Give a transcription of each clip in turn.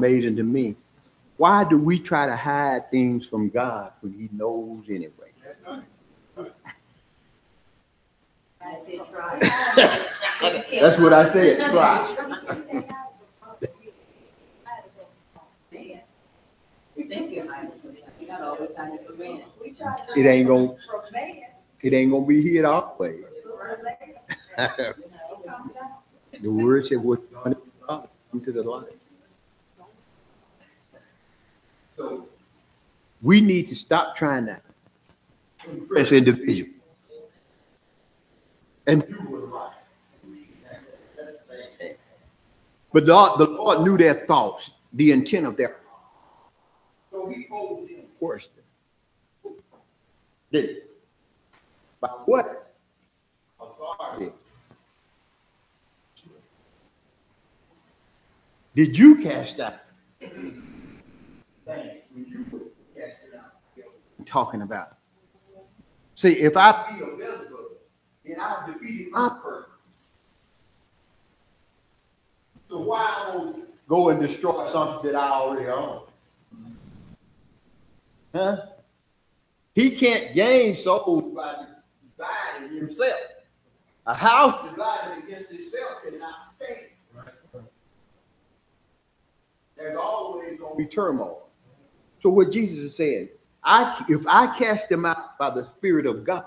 amazing to me. Why do we try to hide things from God when He knows anyway? That's what I said. Try. it ain't gonna. It ain't gonna be here way. The word said, "What into the light." So we need to stop trying to impress individuals and. But the, the Lord knew their thoughts, the intent of their. So he posed them. Did? By what authority did you cast out? Talking about. See, if I a Beelzebub, then I've defeated my purpose. So why don't go and destroy something that I already own? Huh? He can't gain souls by dividing himself. A house divided against itself cannot stand. There's always going to be turmoil. So what Jesus is saying, I if I cast them out by the Spirit of God,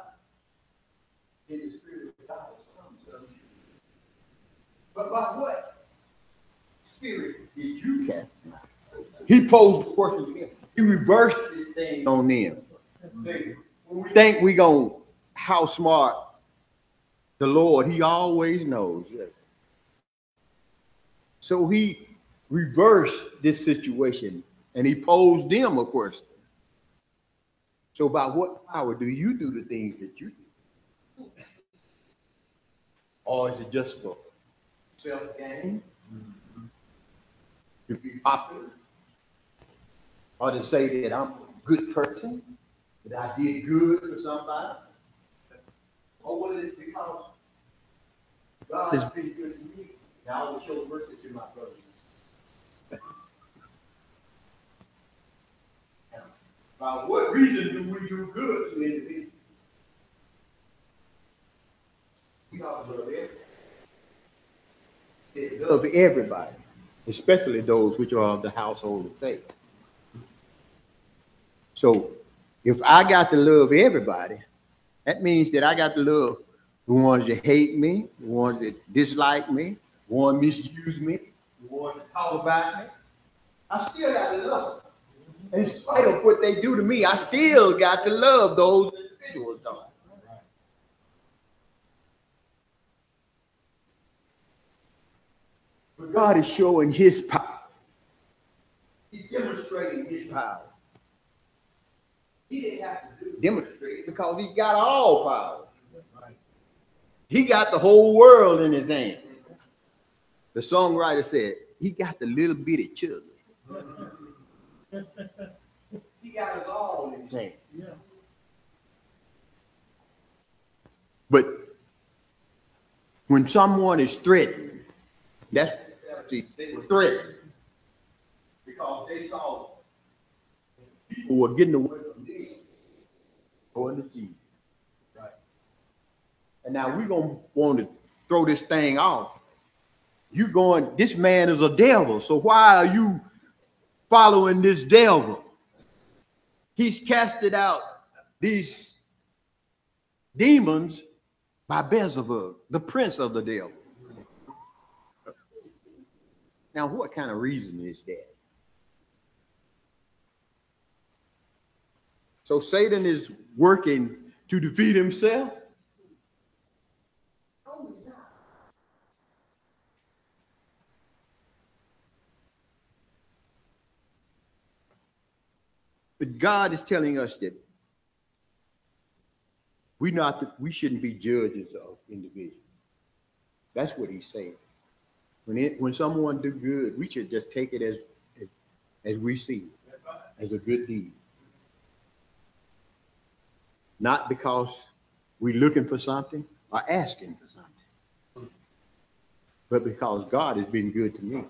then the Spirit of God will come to you. But by what? spirit did you cast them out? He posed the question to him. He reversed this thing on them. Think we to how smart the Lord, he always knows. Yes. So he reversed this situation and he posed them a question. So by what power do you do the things that you do? Or is it just for self-gain? to be popular or to say that I'm a good person, that I did good for somebody? Or was it because God has been good to me? Now I will show mercy to my brothers. By what reason do we do good to individuals? We ought to love everybody. Love everybody especially those which are of the household of faith. So if I got to love everybody, that means that I got to love the ones that hate me, the ones that dislike me, the ones that misuse me, the ones that talk about me. I still got to love. In spite of what they do to me, I still got to love those individuals, though. But God is showing his power. He's demonstrating his power. He didn't have to demonstrate it because he got all power. He got the whole world in his hand. The songwriter said, he got the little bitty children. He got us all in his hand. But when someone is threatened, that's See, they were threatened because they saw people were getting away from this, going to Jesus. Right. And now we're gonna want to throw this thing off. You going, this man is a devil. So why are you following this devil? He's casted out these demons by Beelzebub, the prince of the devil. Now, what kind of reason is that? So Satan is working to defeat himself? But God is telling us that we not we shouldn't be judges of individuals. That's what he's saying. When it, when someone do good, we should just take it as as, as we see it, as a good deed. Not because we're looking for something or asking for something, but because God has been good to me.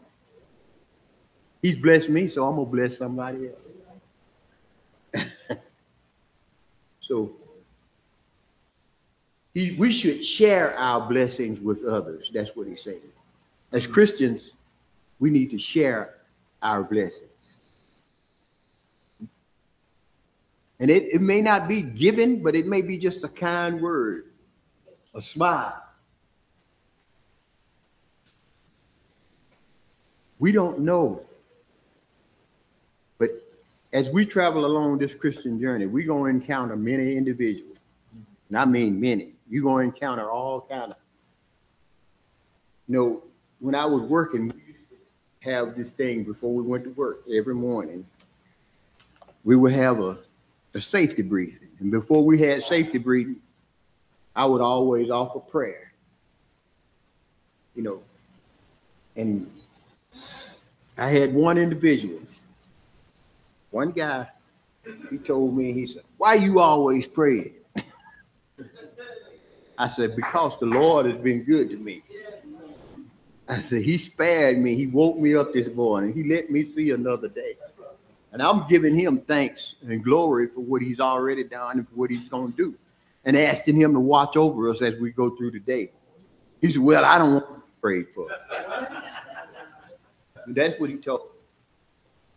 He's blessed me, so I'm gonna bless somebody else. So he, we should share our blessings with others. That's what he's saying. As mm-hmm. Christians, we need to share our blessings. And it, it may not be given, but it may be just a kind word, a smile. We don't know. As we travel along this Christian journey, we're going to encounter many individuals. And I mean many. You're going to encounter all kind of. You know, when I was working, we used to have this thing before we went to work every morning. We would have a, a safety briefing. And before we had safety briefing, I would always offer prayer. You know, and I had one individual, one guy, he told me, he said, Why you always praying? I said, Because the Lord has been good to me. I said, He spared me. He woke me up this morning. He let me see another day. And I'm giving him thanks and glory for what he's already done and for what he's going to do. And asking him to watch over us as we go through the day. He said, Well, I don't want to pray for. That's what he told me.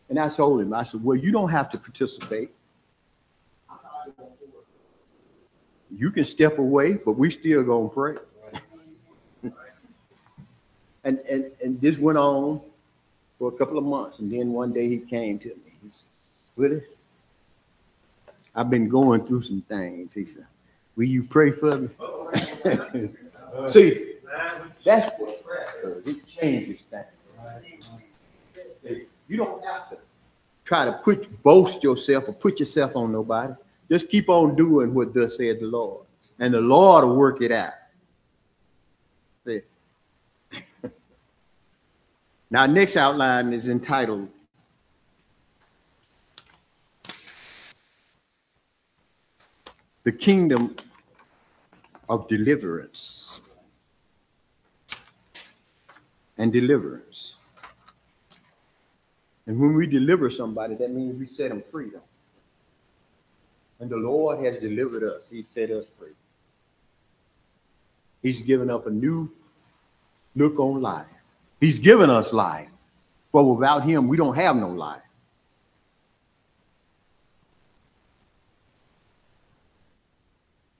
And I told him, I said, Well, you don't have to participate. You can step away, but we still gonna pray. and, and and this went on for a couple of months. And then one day he came to me. He said, Willie, I've been going through some things. He said, Will you pray for me? See, that's what prayer does. It changes things. You don't have to try to put boast yourself or put yourself on nobody. Just keep on doing what thus said the Lord, and the Lord will work it out. See. now, next outline is entitled "The Kingdom of Deliverance." And deliverance. And when we deliver somebody, that means we set them free. And the Lord has delivered us. He set us free. He's given us a new look on life. He's given us life. But without him, we don't have no life.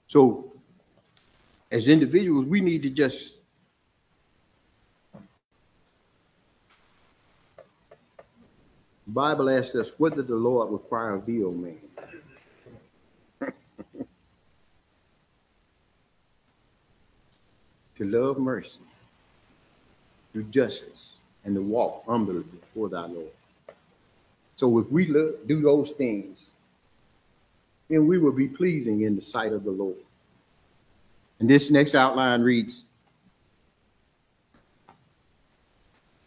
So, as individuals, we need to just Bible asks us, what did the Lord require of thee, O man? to love mercy, do justice, and to walk humbly before thy Lord. So if we look, do those things, then we will be pleasing in the sight of the Lord. And this next outline reads,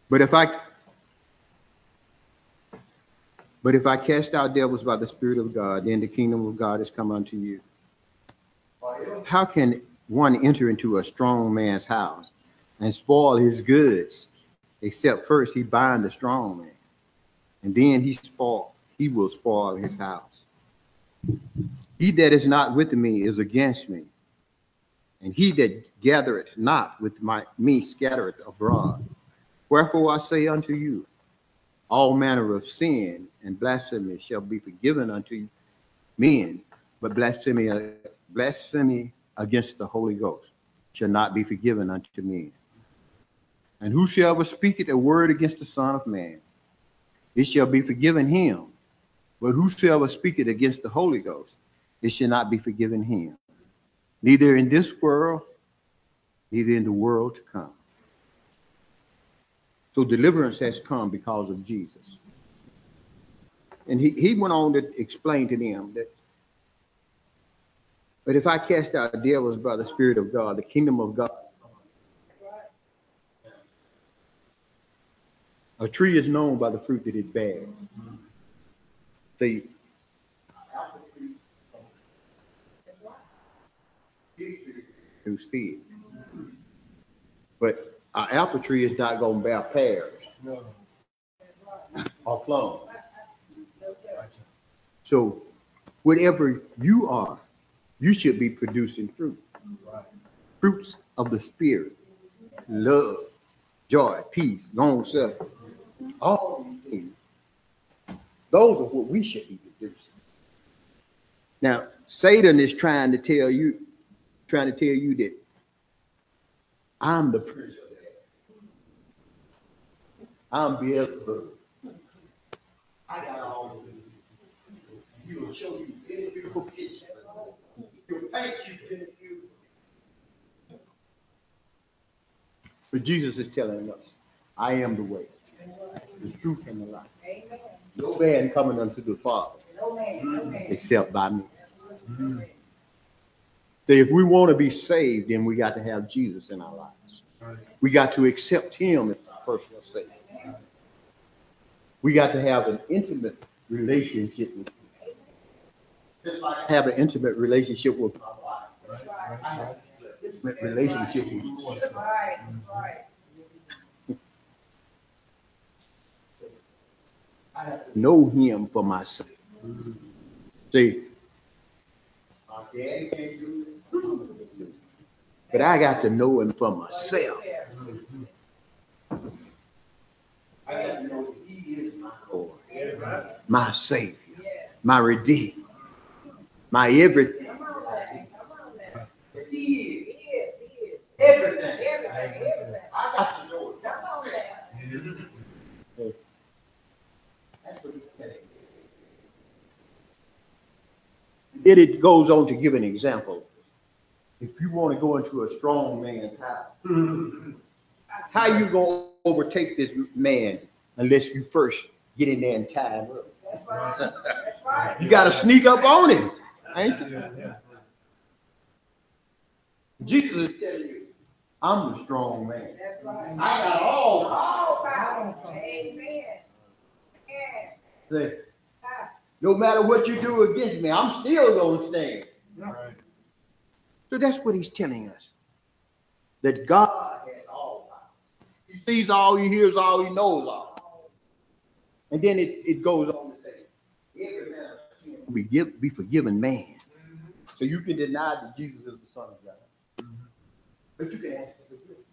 But if I but if I cast out devils by the Spirit of God, then the kingdom of God has come unto you. How can one enter into a strong man's house and spoil his goods, except first he bind the strong man, and then he spoil, he will spoil his house. He that is not with me is against me, and he that gathereth not with my me scattereth abroad. Wherefore I say unto you, all manner of sin and blasphemy shall be forgiven unto men, but blasphemy, blasphemy against the Holy Ghost shall not be forgiven unto men. And whosoever speaketh a word against the Son of Man, it shall be forgiven him. But whosoever speaketh against the Holy Ghost, it shall not be forgiven him. Neither in this world, neither in the world to come. So deliverance has come because of Jesus. And he, he went on to explain to them that, but if I cast out devils by the Spirit of God, the kingdom of God, a tree is known by the fruit that it bears. See, who's feed. But our apple tree is not going to bear pears no. or plums. So, whatever you are, you should be producing fruit. Right. Fruits of the Spirit love, joy, peace, long suffering. All these things. Those are what we should be producing. Now, Satan is trying to tell you, trying to tell you that I'm the prince I'm Beelzebub. I got all this. He will show you this beautiful picture. He'll paint you this beautiful. But Jesus is telling us, I am the way, the truth, and the life. Amen. No man coming unto the Father No man, no man. except by me. So if we want to be saved, then we got to have Jesus in our lives. We got to accept him as our personal savior. We got to have an intimate relationship with him. Just like I have an intimate relationship with my wife. I have an intimate relationship with you. Right, right. I have to know him for myself. See, my daddy can't do it, but I got to know him for myself. I got to know that he is my Lord, my Savior, my Redeemer, my everything. Everything. To. Then it goes on to give an example. If you want to go into a strong man's house, how you gonna overtake this man unless you first get in there and tie him up? That's right. That's right. You gotta sneak up on him, ain't you? Jesus is telling you, I'm the strong man. Right. I got all All power. Amen. Yeah. Say, no matter what you do against me, I'm still gonna stand. So that's what he's telling us. That God has all power. He sees all, he hears all, he knows all. And then it, it goes on to say, every man will be, give, be forgiven man. Mm-hmm. So you can deny that Jesus is the Son of God. Mm-hmm. But you can ask for forgiveness.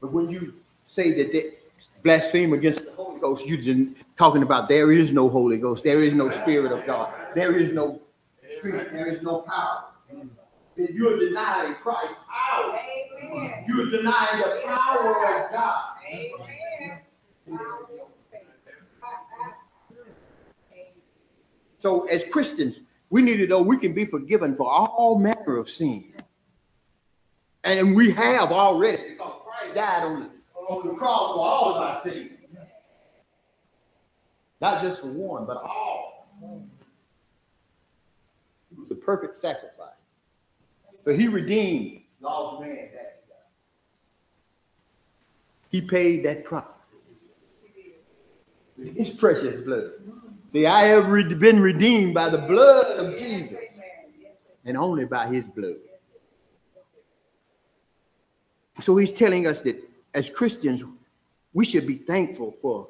But when you say that they blaspheme against the Holy Ghost, you're just talking about there is no Holy Ghost, there is no Spirit of God, there is no strength, there is no power. Then you're denying Christ's power. Amen. You're denying the power of God. Amen. Power of faith. So as Christians, we need to know we can be forgiven for all manner of sin. And we have already because Christ died on the, on the cross for all of our sins. Not just for one, but all. He was the perfect sacrifice. So he redeemed lost man that. He paid that price. His precious blood. See, I have been redeemed by the blood of Jesus and only by his blood. So he's telling us that as Christians, we should be thankful for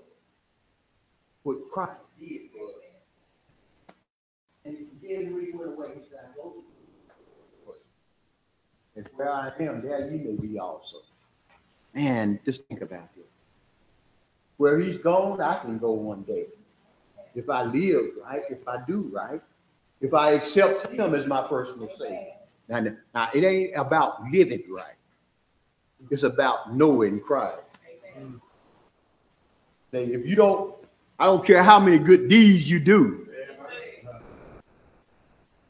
what Christ did for us. And then when he went away, he said, "Go And where I am, there you may be also. Man, just think about this. Where he's gone, I can go one day. If I live right, if I do right, if I accept him as my personal savior. Now, now it ain't about living right. It's about knowing Christ. Amen. Now, if you don't, I don't care how many good deeds you do.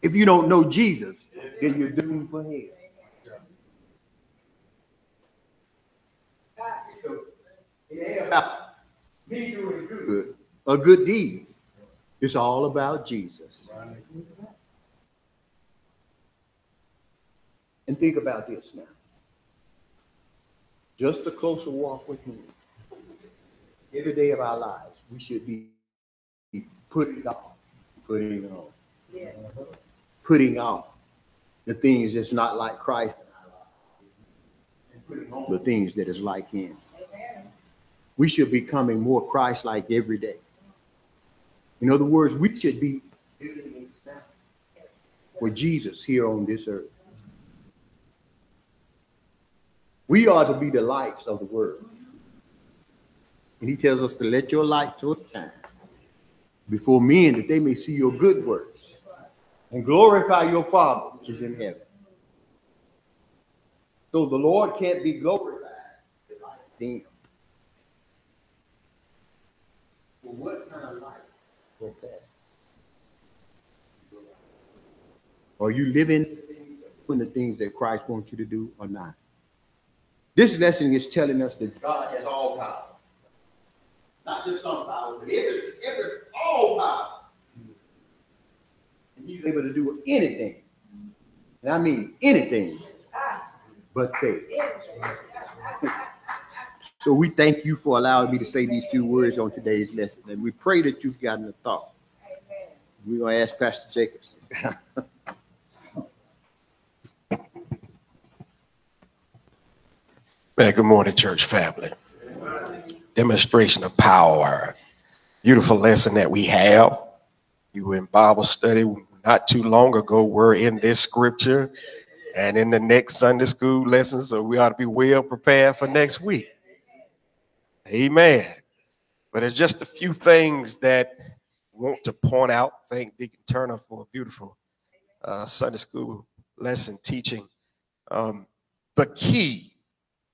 If you don't know Jesus, then you're doomed for hell. It ain't about me doing good or good deeds. It's all about Jesus. And think about this now. Just a closer walk with him. Every day of our lives, we should be putting off, putting on, Yeah. putting off the things that's not like Christ the things that is like him. Amen. We should be becoming more Christ-like every day. In other words, we should be for Jesus here on this earth. We are to be the lights of the world. And he tells us to let your light so shine before men that they may see your good works and glorify your Father which is in heaven. So the Lord can't be glorified without him. what kind of life will pass? Are you living doing the things that Christ wants you to do or not? This lesson is telling us that God has all power. Not just some power, but every, every, all power. And he's able to do anything. And I mean anything but faith. So we thank you for allowing me to say these few words on today's lesson. And we pray that you've gotten a thought. We're going to ask Pastor Jacobs. Man, good morning, church family. Demonstration of power. Beautiful lesson that we have. You were in Bible study not too long ago. We're in this scripture and in the next Sunday school lesson, so we ought to be well prepared for next week. Amen. But it's just a few things that I want to point out. Thank Deacon Turner for a beautiful uh, Sunday school lesson teaching. Um, the key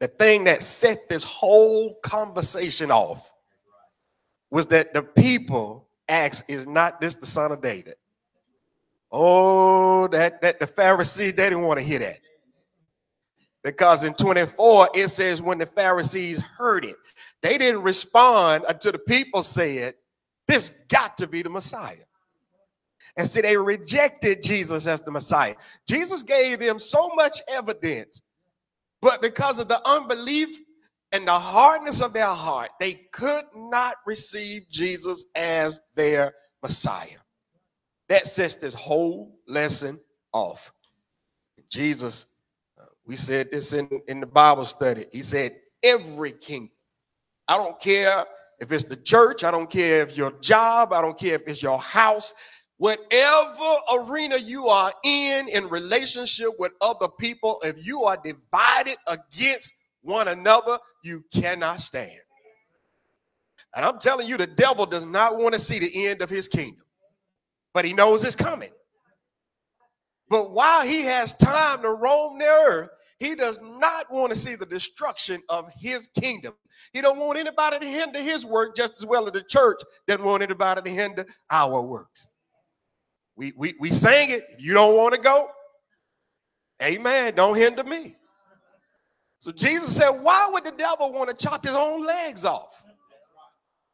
the thing that set this whole conversation off was that the people asked, Is not this the son of David? Oh, that, that the Pharisees, they didn't want to hear that. Because in 24, it says, When the Pharisees heard it, they didn't respond until the people said, This got to be the Messiah. And see, they rejected Jesus as the Messiah. Jesus gave them so much evidence but because of the unbelief and the hardness of their heart, they could not receive Jesus as their Messiah. That sets this whole lesson off. Jesus, uh, we said this in, in the Bible study. He said, Every kingdom, I don't care if it's the church, I don't care if your job, I don't care if it's your house, Whatever arena you are in, in relationship with other people, if you are divided against one another, you cannot stand. And I'm telling you, the devil does not want to see the end of his kingdom, but he knows it's coming. But while he has time to roam the earth, he does not want to see the destruction of his kingdom. He don't want anybody to hinder his work just as well as the church doesn't want anybody to hinder our works. We, we, we sang it. You don't want to go, amen, don't hinder me. So Jesus said, Why would the devil want to chop his own legs off?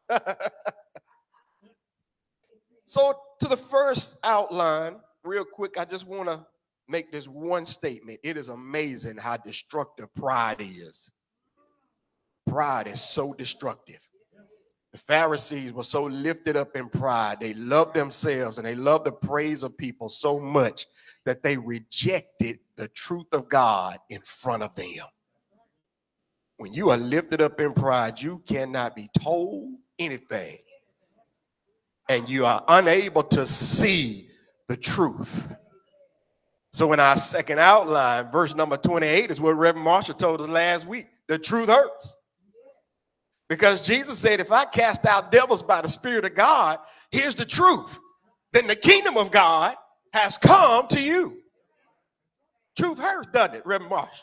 so, to the first outline, real quick, I just want to make this one statement. It is amazing how destructive pride is. Pride is so destructive. The Pharisees were so lifted up in pride. They loved themselves and they loved the praise of people so much that they rejected the truth of God in front of them. When you are lifted up in pride, you cannot be told anything. And you are unable to see the truth. So, in our second outline, verse number 28 is what Reverend Marshall told us last week the truth hurts. Because Jesus said, if I cast out devils by the Spirit of God, here's the truth. Then the kingdom of God has come to you. Truth hurts, doesn't it, Reverend Marsh?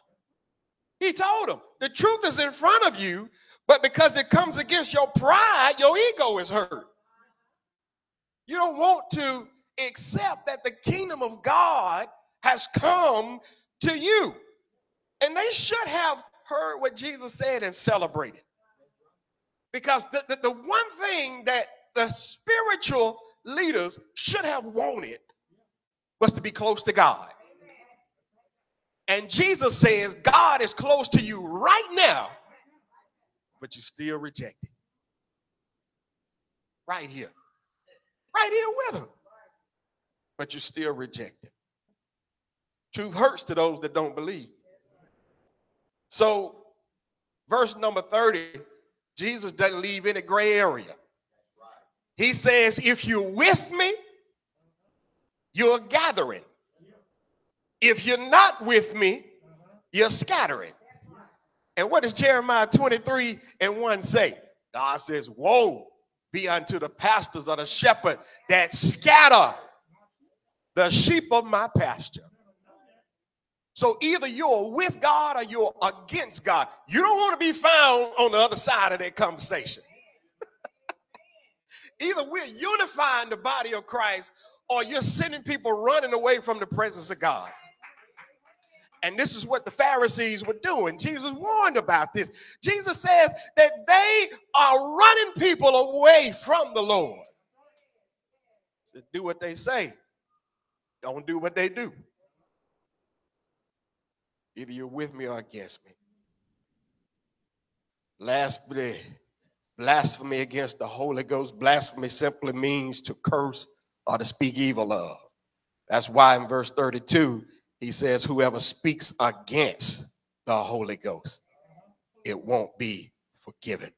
He told him, the truth is in front of you, but because it comes against your pride, your ego is hurt. You don't want to accept that the kingdom of God has come to you. And they should have heard what Jesus said and celebrated. Because the, the, the one thing that the spiritual leaders should have wanted was to be close to God. And Jesus says, God is close to you right now, but you still reject it. Right here. Right here with him. But you still reject it. Truth hurts to those that don't believe. So, verse number 30 Jesus doesn't leave any gray area. He says, if you're with me, you're gathering. If you're not with me, you're scattering. And what does Jeremiah 23 and 1 say? God says, Woe be unto the pastors of the shepherd that scatter the sheep of my pasture. So either you're with God or you're against God. You don't want to be found on the other side of that conversation. Either we're unifying the body of Christ or you're sending people running away from the presence of God. And this is what the Pharisees were doing. Jesus warned about this. Jesus says that they are running people away from the Lord. So do what they say, don't do what they do. Either you're with me or against me. Lastly, blasphemy against the Holy Ghost. Blasphemy simply means to curse or to speak evil of. That's why in verse 32, he says, Whoever speaks against the Holy Ghost, it won't be forgiven.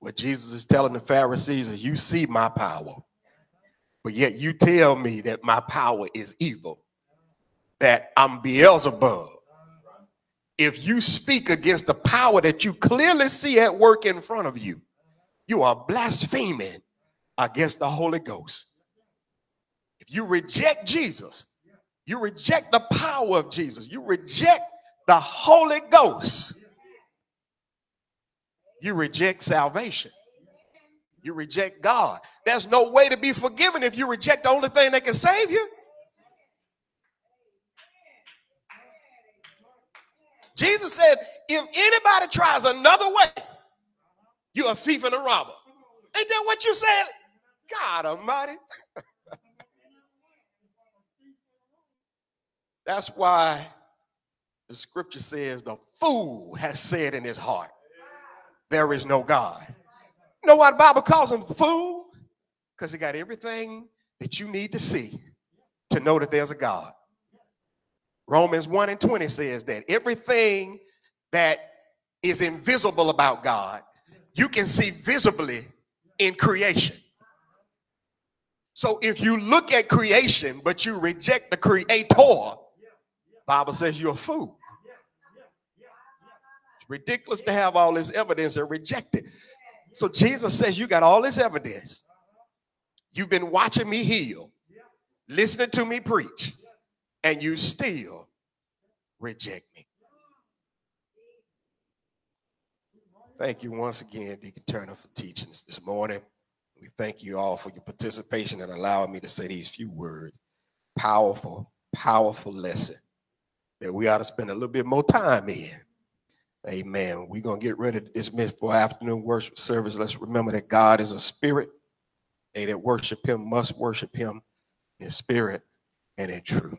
What Jesus is telling the Pharisees is, You see my power, but yet you tell me that my power is evil, that I'm Beelzebub. If you speak against the power that you clearly see at work in front of you, you are blaspheming against the Holy Ghost. If you reject Jesus, you reject the power of Jesus, you reject the Holy Ghost, you reject salvation. You reject God. There's no way to be forgiven if you reject the only thing that can save you. Jesus said, if anybody tries another way, you're a thief and a robber. Ain't that what you said? God Almighty. That's why the scripture says the fool has said in his heart, there is no God. You know why the Bible calls him fool? Because he got everything that you need to see to know that there's a God. Romans 1 and 20 says that everything that is invisible about God, you can see visibly in creation. So if you look at creation, but you reject the creator, Bible says you're a fool. It's ridiculous to have all this evidence and reject it. So Jesus says, You got all this evidence. You've been watching me heal, listening to me preach, and you still reject me. Thank you once again, Deacon Turner, for teaching us this morning. We thank you all for your participation and allowing me to say these few words. Powerful, powerful lesson that we ought to spend a little bit more time in. Amen. We're going to get ready to dismiss for afternoon worship service. Let's remember that God is a spirit. They that worship him must worship him in spirit and in truth.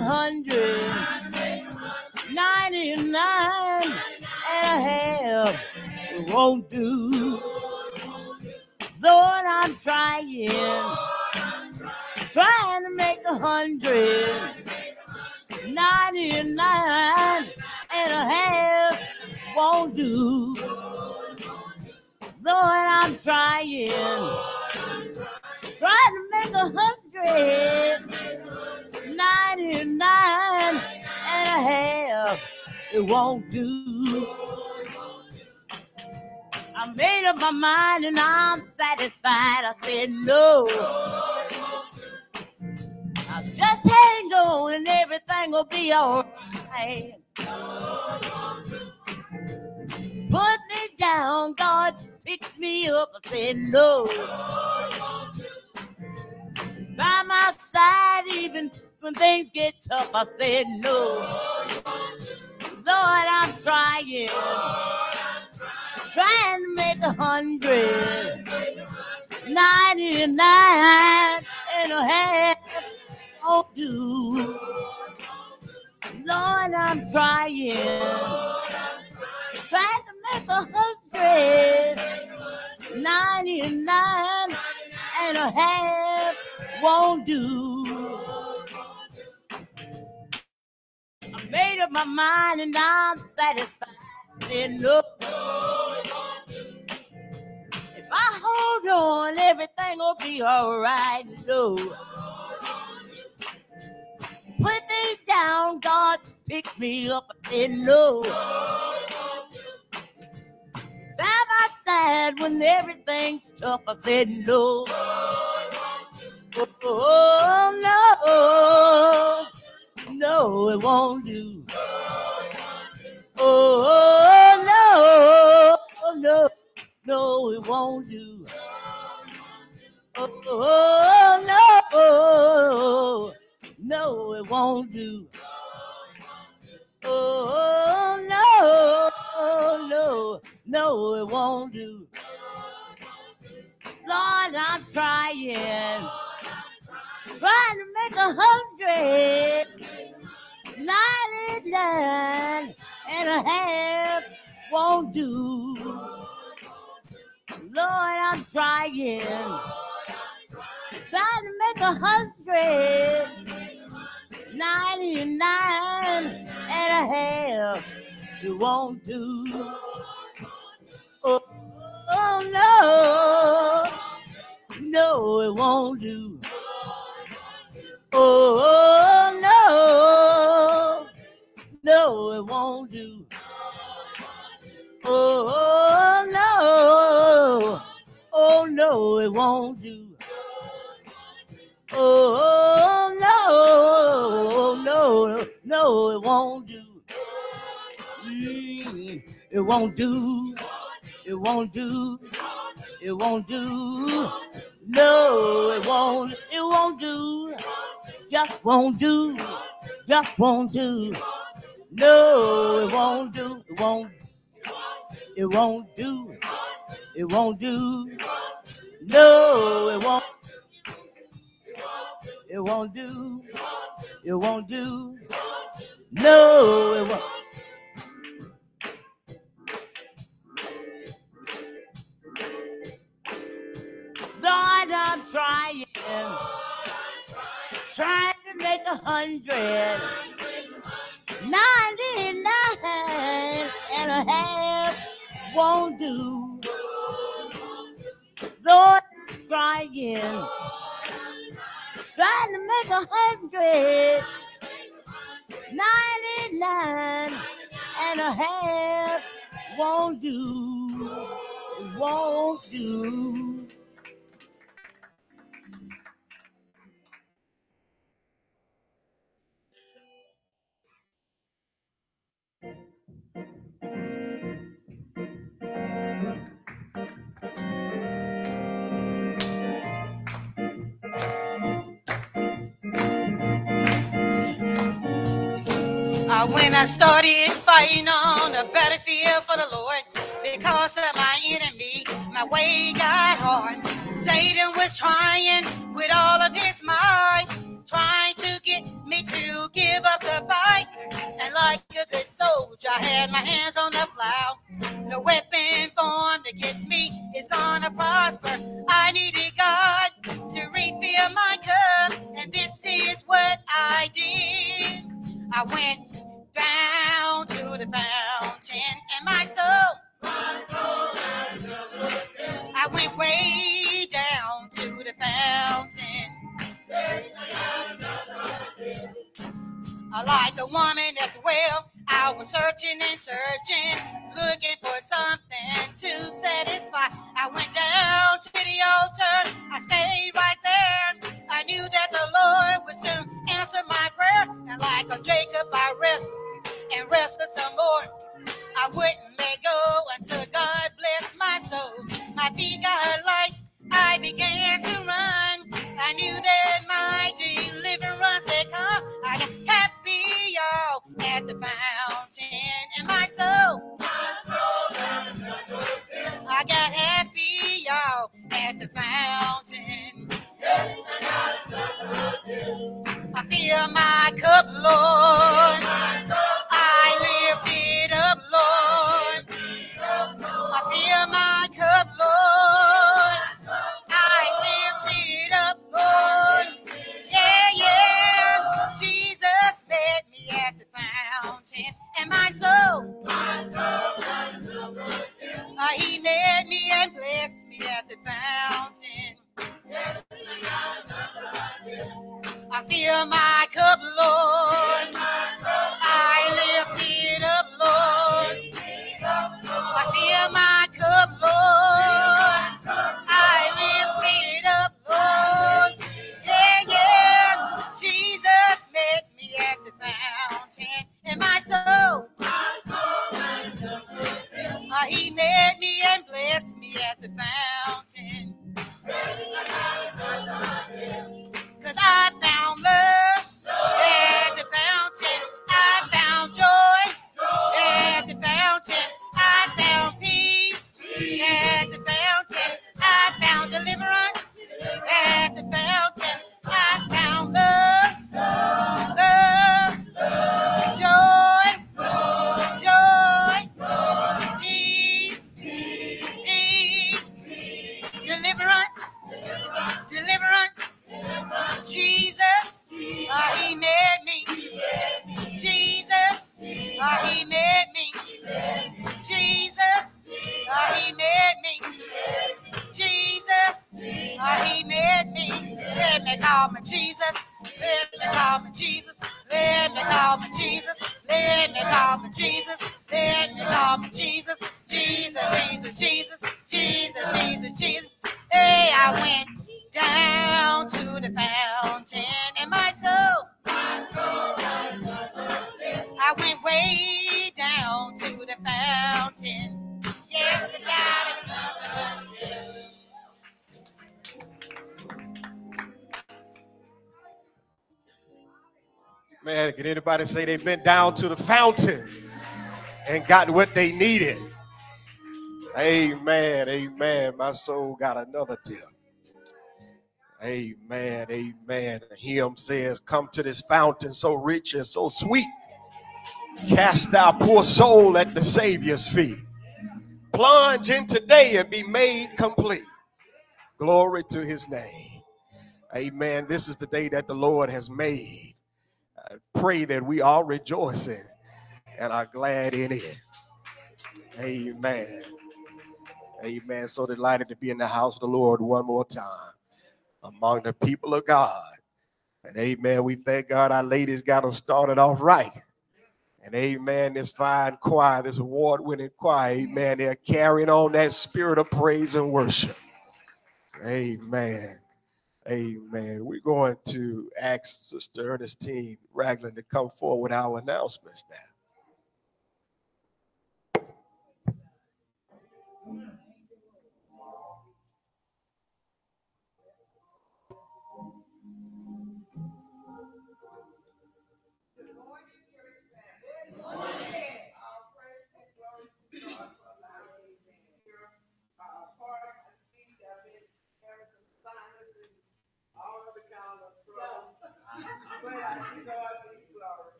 hundred. Ninety-nine and a half. It won't do. Lord, I'm trying trying to make a hundred. Ninety-nine and a half won't do. Lord, I'm trying. Trying to make a hundred. Ninety-nine and a half. It won't do. I made up my mind and I'm satisfied. I said no. I'll just hang on and everything will be alright. Put me down, God picks me up. I said no. By my side, even when things get tough, I said no. Lord, I'm trying, trying to make a hundred. 99 and a half won't do. Lord, I'm trying, trying to make a hundred. 99 and a half won't do. Made up my mind and I'm satisfied. Said no. If I hold on, everything will be alright. No. Put me down, God pick me up. Said no. By my side when everything's tough, I said no. Oh, oh, oh, no. No, it won't do. Oh, no. No. No, it won't do. Oh, no. No, it won't do. Oh, no. No, no, it won't do. Lord, I'm trying. Trying to make a hundred. Ninety-nine and a half won't do. Lord, I'm trying, trying to make a hundred, ninety-nine and a half. It won't do. Oh, oh no, no, it won't do. Oh no, no, it won't do. Oh no, oh no, it won't do. Oh no, no, no, it won't do. Mm, It won't do. It won't do. It won't do. No, it won't. It won't do. Just won't do. Just won't do. No, it won't do. It won't. It won't do. It won't do. No, it won't. It won't do. It won't do. No, it won't. Lord, I'm trying, trying to make a hundred. Ninety-nine and a half won't do. Lord, try again. Trying to make a hundred. Ninety-nine and a half won't do. Won't do. Uh, when I started fighting on the battlefield for the Lord, because of my enemy, my way got hard. Satan was trying with all of his might, trying to get me to give up the fight. And like a good soldier, I had my hands on the plow. No weapon formed against me is gonna prosper. I needed God to refill my cup, and this is what I did. I went down to the fountain, and my soul. I went way down to the fountain. I like the woman at the well. I was searching and searching, looking for something to satisfy. I went down to the altar. I stayed right there. I knew that the Lord was soon answer my prayer. And like a Jacob, I rest and rested some more. I wouldn't let go until God blessed my soul. My feet got light. I began to run. I knew that my deliverance had come. I got happy, y'all, at the fountain And my soul. I got happy, y'all, at the fountain. Yes, I fill my cup, Lord. I lift it up, Lord. I fill my cup, Lord. I lift it up, Lord. Yeah, yeah. Jesus met me at the fountain, and my soul. Uh, he met me and blessed me at the fountain. I fill my cup, Lord. I lift it up, Lord. I fill my cup, Lord. I lift it up, Lord. Yeah, yeah. Jesus met me at the fountain, and my soul. Uh, he met me and blessed me at the fountain. Cause I Anybody say they've been down to the fountain and got what they needed? Amen. Amen. My soul got another dip. Amen. Amen. The hymn says, Come to this fountain so rich and so sweet. Cast thy poor soul at the Savior's feet. Plunge in today and be made complete. Glory to his name. Amen. This is the day that the Lord has made. Pray that we all rejoice rejoicing and are glad in it. Amen. Amen. So delighted to be in the house of the Lord one more time among the people of God. And amen. We thank God our ladies got us started off right. And amen. This fine choir, this award winning choir, amen. They're carrying on that spirit of praise and worship. Amen. Amen. We're going to ask Sister Ernestine Ragland to come forward with our announcements now.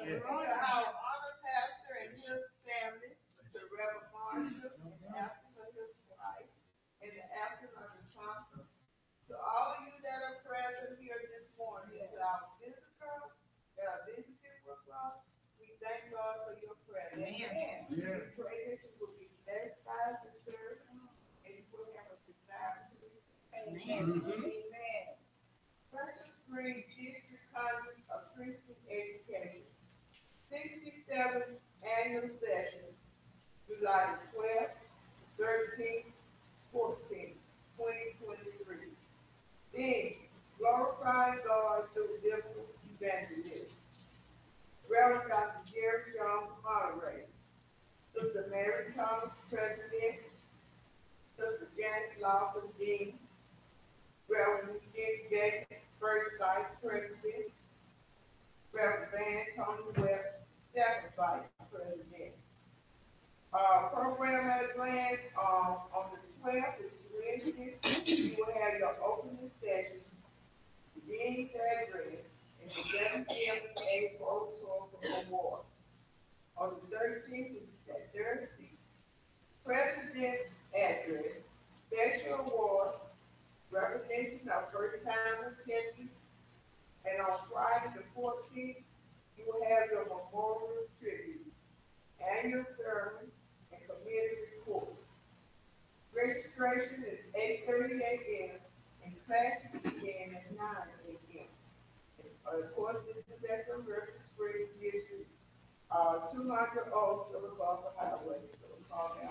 Yes. To our honor pastor and his family, to Reverend Marshall, in the absence of his wife, in the absence of his pastor. To all of you that are present here this morning, to our visitors, that are visiting with us, we thank God for your presence. Amen. We pray that you will be blessed by the church and you will have a desire to be. Amen. Amen. Precious Spring District College of Christian Education, sixty-seventh annual session, July twelfth, thirteenth, fourteenth, twenty twenty-three. Then, glorify God through biblical evangelism. Reverend Dr. Jerry Jones, moderator. Sister Mary Thomas, president. Sister Janet Lawson, dean. Reverend Eugene Gates, first vice president. Reverend Van Tony West, second vice president. Uh, program at glance, um, on the twelfth, which is Wednesday, you will have your opening session, beginning address, and seven P M to eight for for award. On the thirteenth, which is that Thursday, president's address, special award, recognition of first time attendance, and on Friday the fourteenth, you will have your memorial tribute, annual sermon, and committee report. Registration is eight thirty AM, and classes begin at nine AM. Of course, this is at the River Springs District, uh, two hundred Old Philadelphia Highway, so call it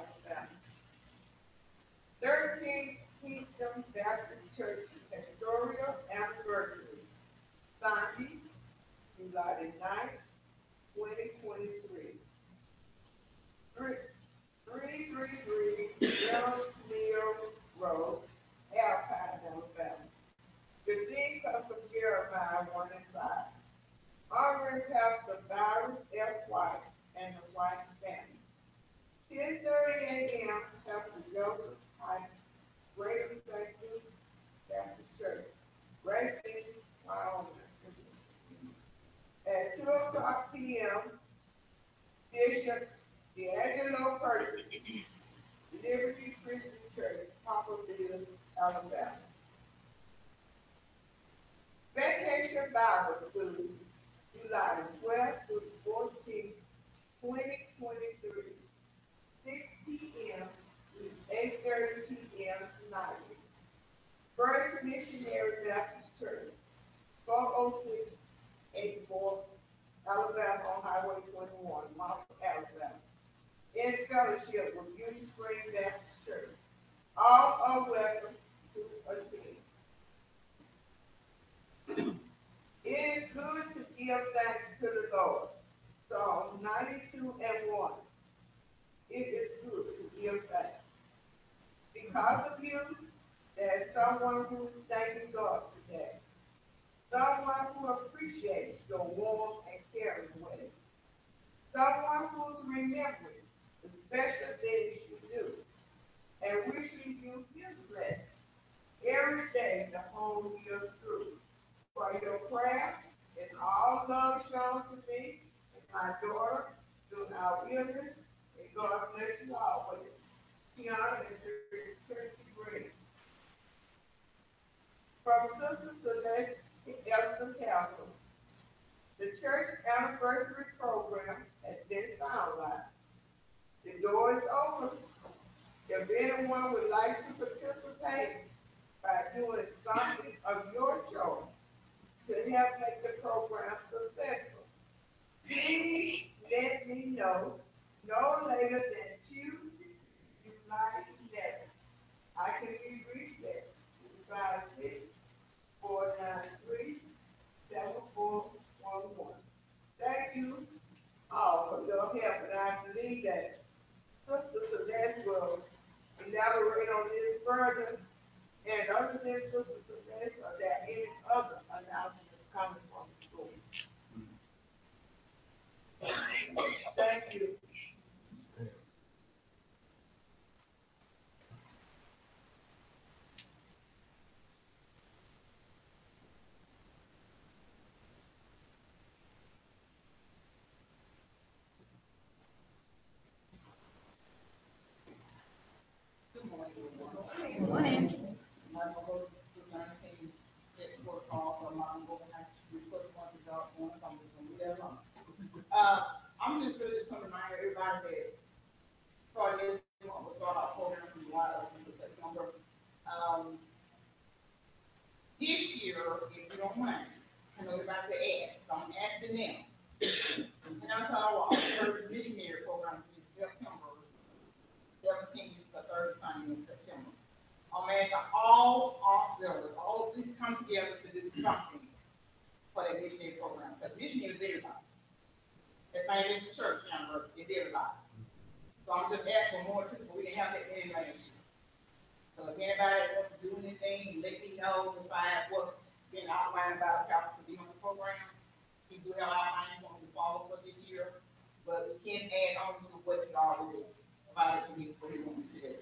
can add on to what you already provided to me, what you to do.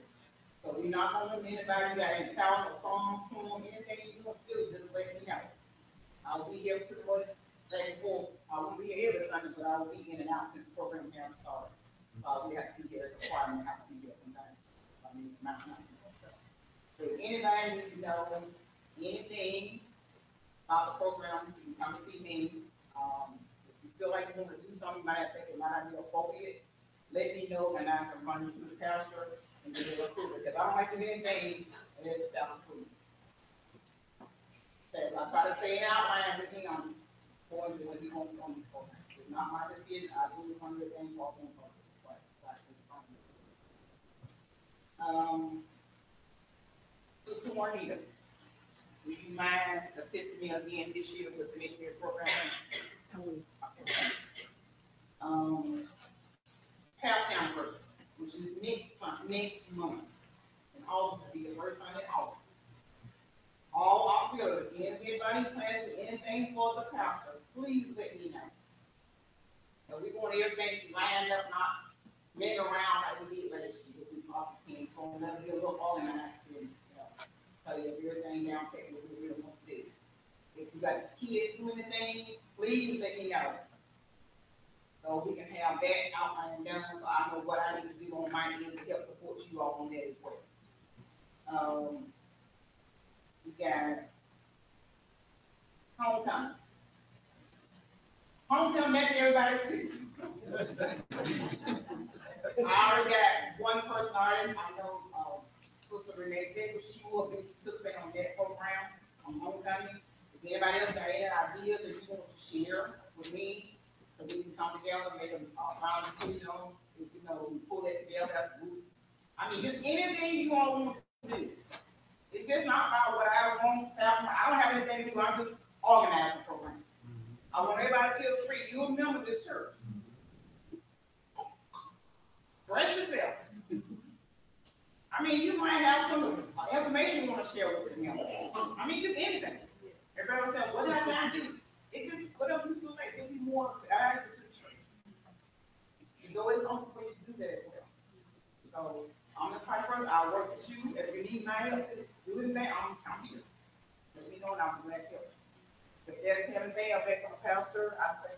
So we're not gonna limit anybody, got any talent or song, poem, anything you want to do, just let me know. I'll be here pretty much like before, I won't be here every Sunday, but I will be in and out since the program has started. Uh, we have to be here, the requirement have to be here sometimes. I mean, not, not, so. So anybody needs to know anything about the program, you can come and see me. Um, feel like you want to do something, you might think it might not be appropriate, let me know and I can run you through the pastor and get it approved, because I don't like to do anything unless it's approved. Okay, I try to stay in outline with him, for the when he wants on the program. It's not my decision, I do. Right, right, it's fine. Um, will you mind assisting me again this year with the missionary program? Um, down first, which is next, next month, and August will be the first time in August all October, if anybody plans anything for the pastor, please let me know. And we want everything lined up, not laying around like we did last year, if we possibly can, so let me a little organized and, you tell you everything down, to do. If you got kids doing anything, please let me know. So we can have that outline done, so I know what I need to do on my end to help support you all on that as well. Um, we got homecoming. Homecoming, that's everybody too. I already got one person already, I know, um, Sister Renee Baker, she will be participating on that program on homecoming. If anybody else got any ideas that you want to share with me, we can come together, make a, uh, you know, if, you know, we pull that together, that's good. I mean, just anything you all want to do. It's just not about what I want, I don't have anything to do, I'm just organizing the program. I want everybody to feel free, you a member of this church. Brace yourself. I mean, you might have some information you wanna share with them, I mean, just anything. Everybody will say, what did I do? It's just, whatever you feel like, it'll be more to the church. It's always on for you to do that. So, I'm the type of I'll work with you, if you need my help, do it, I'm, I'm here. Let me know and I'm glad to help. If there's anything I'll back from the pastor, I think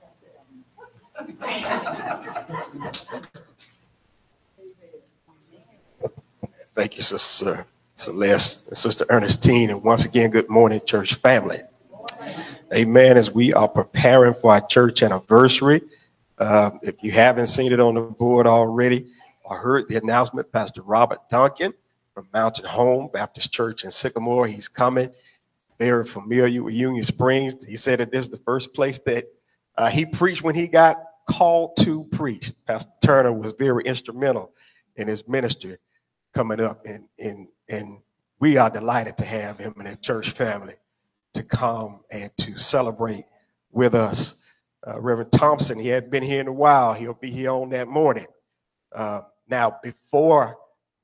Thank you, Sister Celeste and Sister Ernestine. And once again, good morning, church family. Amen. As we are preparing for our church anniversary, Uh, if you haven't seen it on the board already, or heard the announcement, Pastor Robert Duncan from Mountain Home Baptist Church in Sycamore, he's coming. Very familiar with Union Springs. He said that this is the first place that uh, he preached when he got called to preach. Pastor Turner was very instrumental in his ministry coming up, and and and we are delighted to have him in his church family to come and to celebrate with us. Uh, Reverend Thompson, he had been here in a while. He'll be here on that morning. Uh, now, before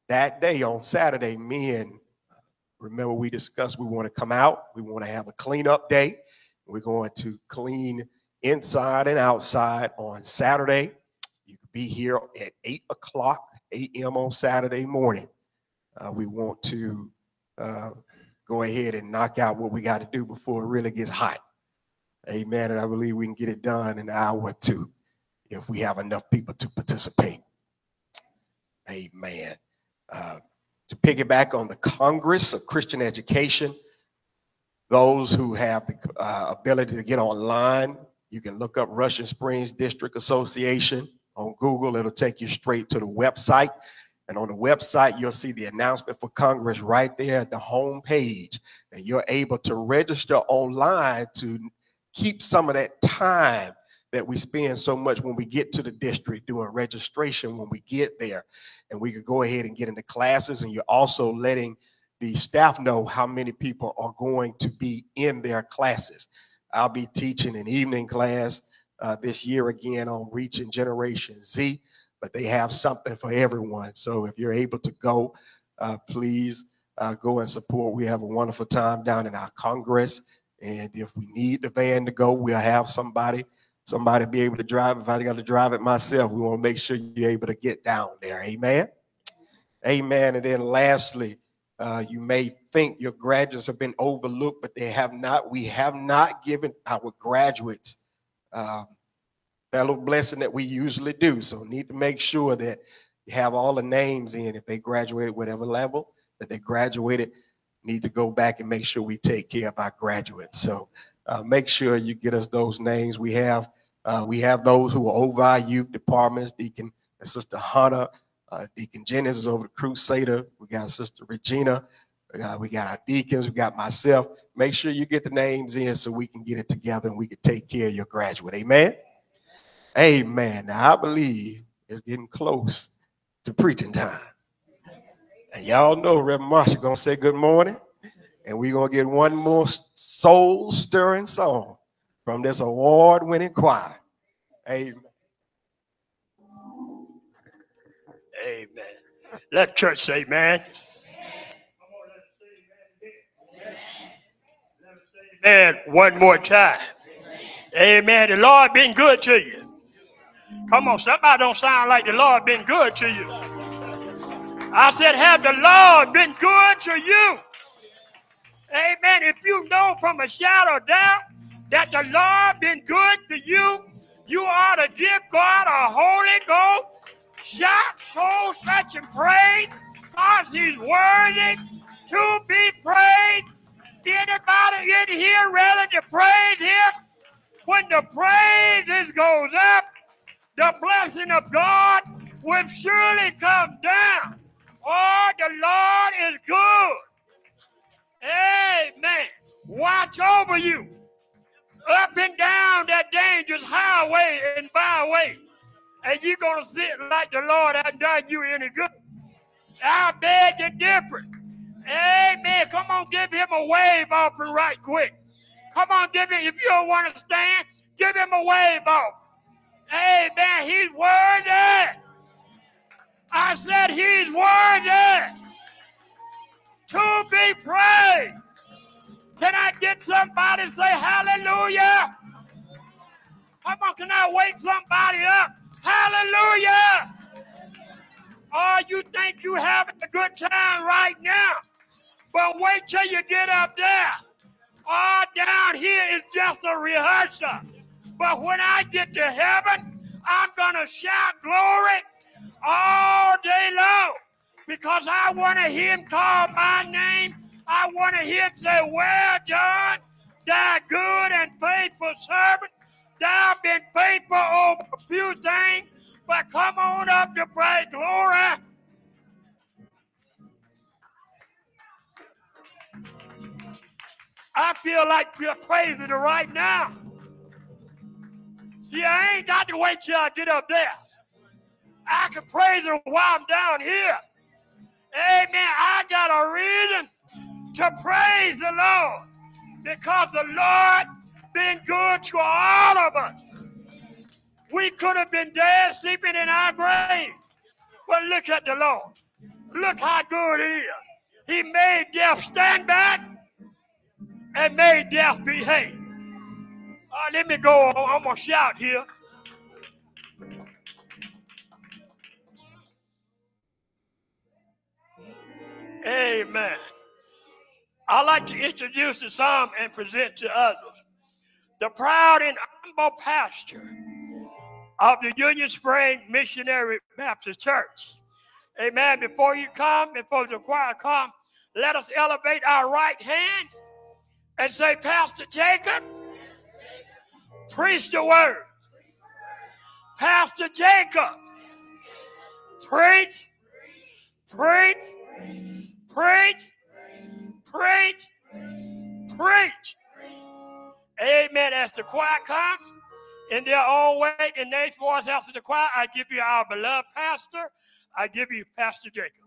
that day on Saturday, me and uh, remember we discussed we want to come out. We want to have a cleanup day. We're going to clean inside and outside on Saturday. You can be here at 8 o'clock a.m. on Saturday morning. Uh, we want to uh, go ahead and knock out what we got to do before it really gets hot. Amen. And I believe we can get it done in an hour or two if we have enough people to participate. Amen. Uh, to piggyback on the Congress of Christian Education, those who have the uh, ability to get online, you can look up Russian Springs District Association on Google. It'll take you straight to the website. And on the website, you'll see the announcement for Congress right there at the home page. And you're able to register online to keep some of that time that we spend so much when we get to the district doing registration when we get there. And we could go ahead and get into classes. And you're also letting the staff know how many people are going to be in their classes. I'll be teaching an evening class uh, this year again on reaching Generation Z but they have something for everyone. So if you're able to go, uh, please uh, go and support. We have a wonderful time down in our Congress. And if we need the van to go, we'll have somebody, somebody be able to drive. If I got to drive it myself, we want to make sure you're able to get down there. Amen. Amen. And then lastly, uh, you may think your graduates have been overlooked, but they have not. We have not given our graduates uh, little blessing that we usually do. So need to make sure that you have all the names in if they graduated whatever level that they graduated. Need to go back and make sure we take care of our graduates. So uh, make sure you get us those names. We have uh, we have those who are over our youth departments. Deacon and Sister Hunter, uh, Deacon Jennings is over the Crusader. We got Sister Regina. We got, we got our deacons. We got myself. Make sure you get the names in so we can get it together and we can take care of your graduate. Amen. Amen. Now I believe it's getting close to preaching time. And y'all know Reverend Marshall gonna say good morning, and we're gonna get one more soul stirring song from this award winning choir. Amen. Amen. Let church say, amen. Amen. One more time. Amen. The Lord been good to you. Come on, somebody don't sound like the Lord been good to you. I said, have the Lord been good to you? Amen. If you know from a shadow doubt that the Lord been good to you, you ought to give God a Holy Ghost shout, soul such and praise, because He's worthy to be praised. Anybody in here ready to praise Him? When the praises goes up, the blessing of God will surely come down. Oh, the Lord is good. Amen. Watch over you up and down that dangerous highway and byway. And you're going to sit like the Lord hasn't done you any good. I beg you different. Amen. Come on, give him a wave offering right quick. Come on, give him, if you don't want to stand, give him a wave off. Amen. He's worthy. I said he's worthy to be praised. Can I get somebody to say hallelujah? Come on, can I wake somebody up? Hallelujah. Oh, you think you having a good time right now, but wait till you get up there. Oh, down here is just a rehearsal. But when I get to heaven, I'm going to shout glory all day long because I want to hear him call my name. I want to hear him say, Well done, thy good and faithful servant. Thou been faithful over a few things, but come on up to praise glory. I feel like we're praising it right now. See, I ain't got to wait till I get up there. I can praise it while I'm down here. Amen. I got a reason to praise the Lord because the Lord been good to all of us. We could have been dead, sleeping in our grave. But look at the Lord. Look how good he is. He made death stand back and made death behave. Uh, let me go. I'm going to shout here. Amen. I like to introduce the psalm and present to others. The proud and humble pastor of the Union Spring Missionary Baptist Church. Amen. Before you come, before the choir come, let us elevate our right hand and say, Pastor Jacob, preach the word. Pastor Jacob, preach, preach, preach, preach, preach. Amen. As the choir comes in their own way, in next voice after the choir, I give you our beloved pastor. I give you Pastor Jacob.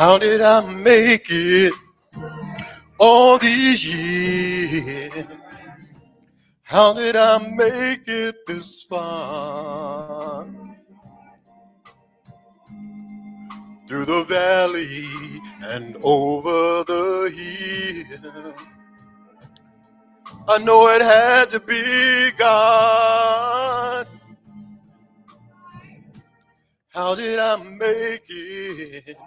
How did I make it all these years? How did I make it this far? Through the valley and over the hill. I know it had to be God. How did I make it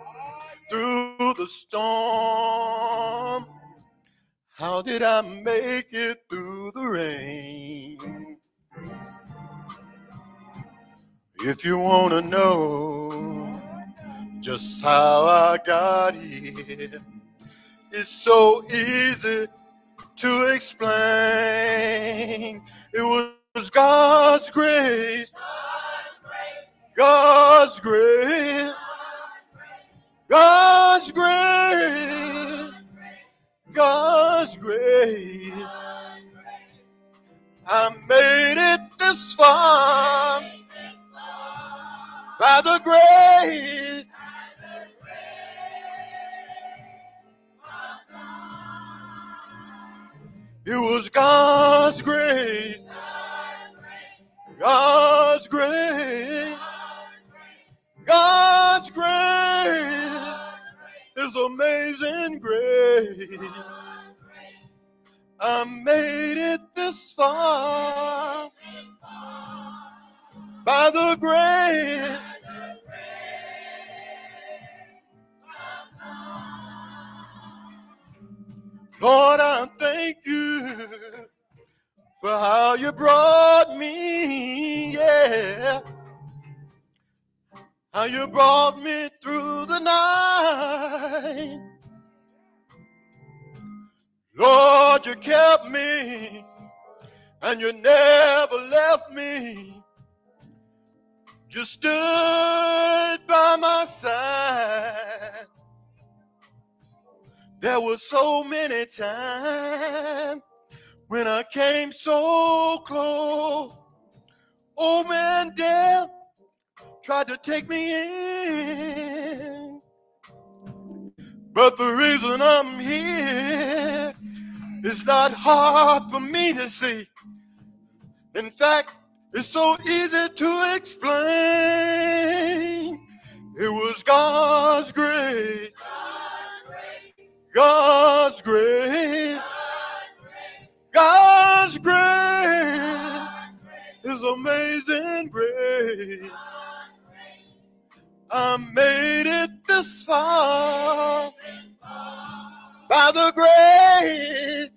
through the storm? How did I make it through the rain? If you want to know just how I got here, it's so easy to explain. It was God's grace. God's grace. God's grace. God's grace. God's grace I made it this far by the grace. It was God's grace. God's grace. God's grace is amazing grace. I made it this far by the grace. Lord, I thank you for how you brought me, yeah. How you brought me through the night. Lord, you kept me and you never left me. You stood by my side. There were so many times when I came so close. Oh man, death tried to take me in. But the reason I'm here is not hard for me to see. In fact, it's so easy to explain. It was God's grace. God's grace. God's grace is amazing grace. I made it this far by the grace.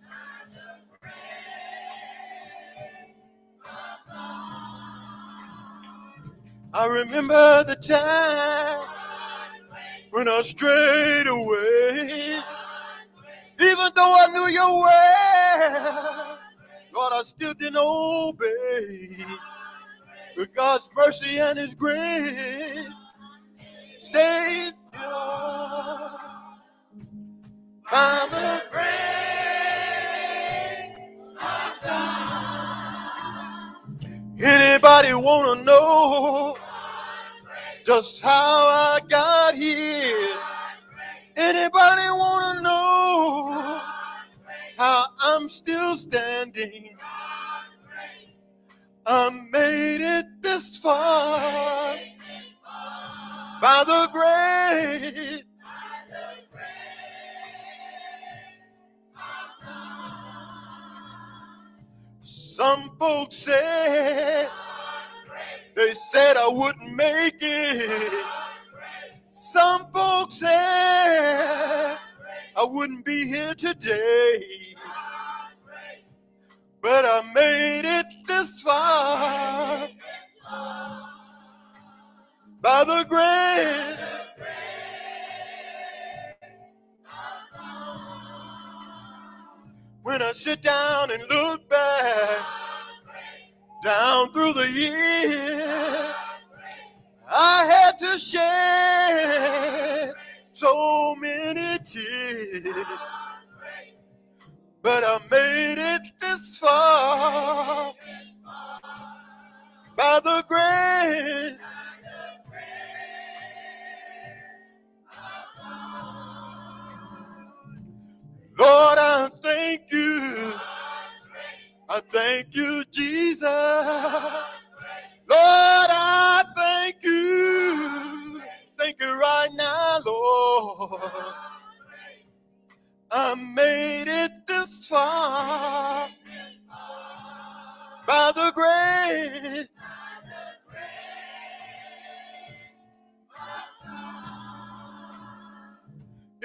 I remember the time when I strayed away. Even though I knew your way, Lord, I still didn't obey. But God's mercy and His grace pure. By the grace of God. Anybody wanna know just how I got here? Anybody wanna know how I'm still standing? I made it this far by the grace. Some folks said they said I wouldn't make it. Some folks said I wouldn't be here today. But I made it this far by the grace. When I sit down and look back down through the years, I had to shed so many tears. But I made it this far by the grace. Lord, I thank you. I thank you, Jesus. Lord, I thank you. Thank you right now, Lord. I made it this far by the grace.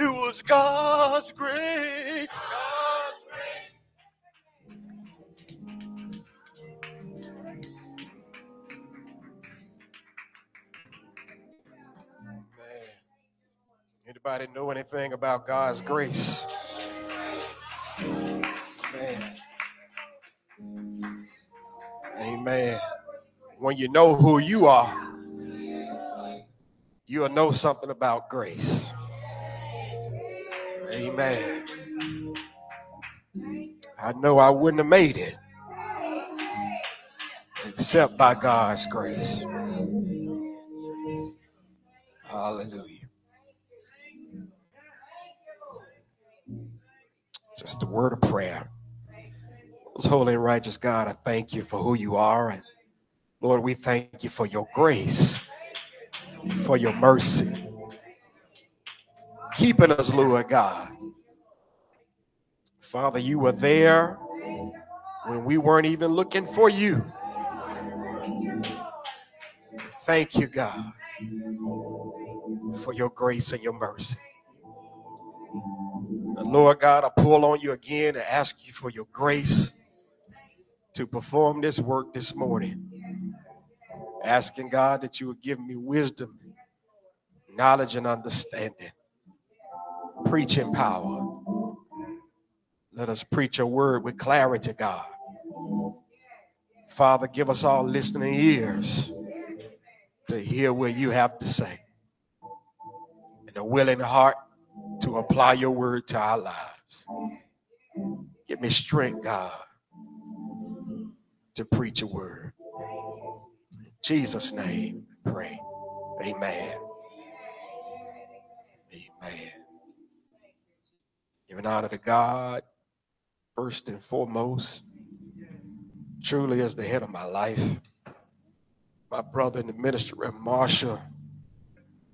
It was God's grace. God's grace. Man. Anybody know anything about God's grace? Man. Amen. When you know who you are, you'll know something about grace. Amen. I know I wouldn't have made it except by God's grace. Hallelujah. Just a word of prayer. Most holy and righteous God, I thank you for who you are. And Lord, we thank you for your grace, for your mercy, keeping us, Lord God. Father, you were there when we weren't even looking for you. Thank you, God, for your grace and your mercy. And Lord God, I pull on you again to ask you for your grace to perform this work this morning. Asking God that you would give me wisdom, knowledge, and understanding. Preaching power. Let us preach a word with clarity, God. Father, give us all listening ears to hear what you have to say and a willing heart to apply your word to our lives. Give me strength, God, to preach a word. In Jesus' name, pray. Amen. Amen. Giving honor to God first and foremost, truly as the head of my life. My brother in the ministry, Reverend Marshall,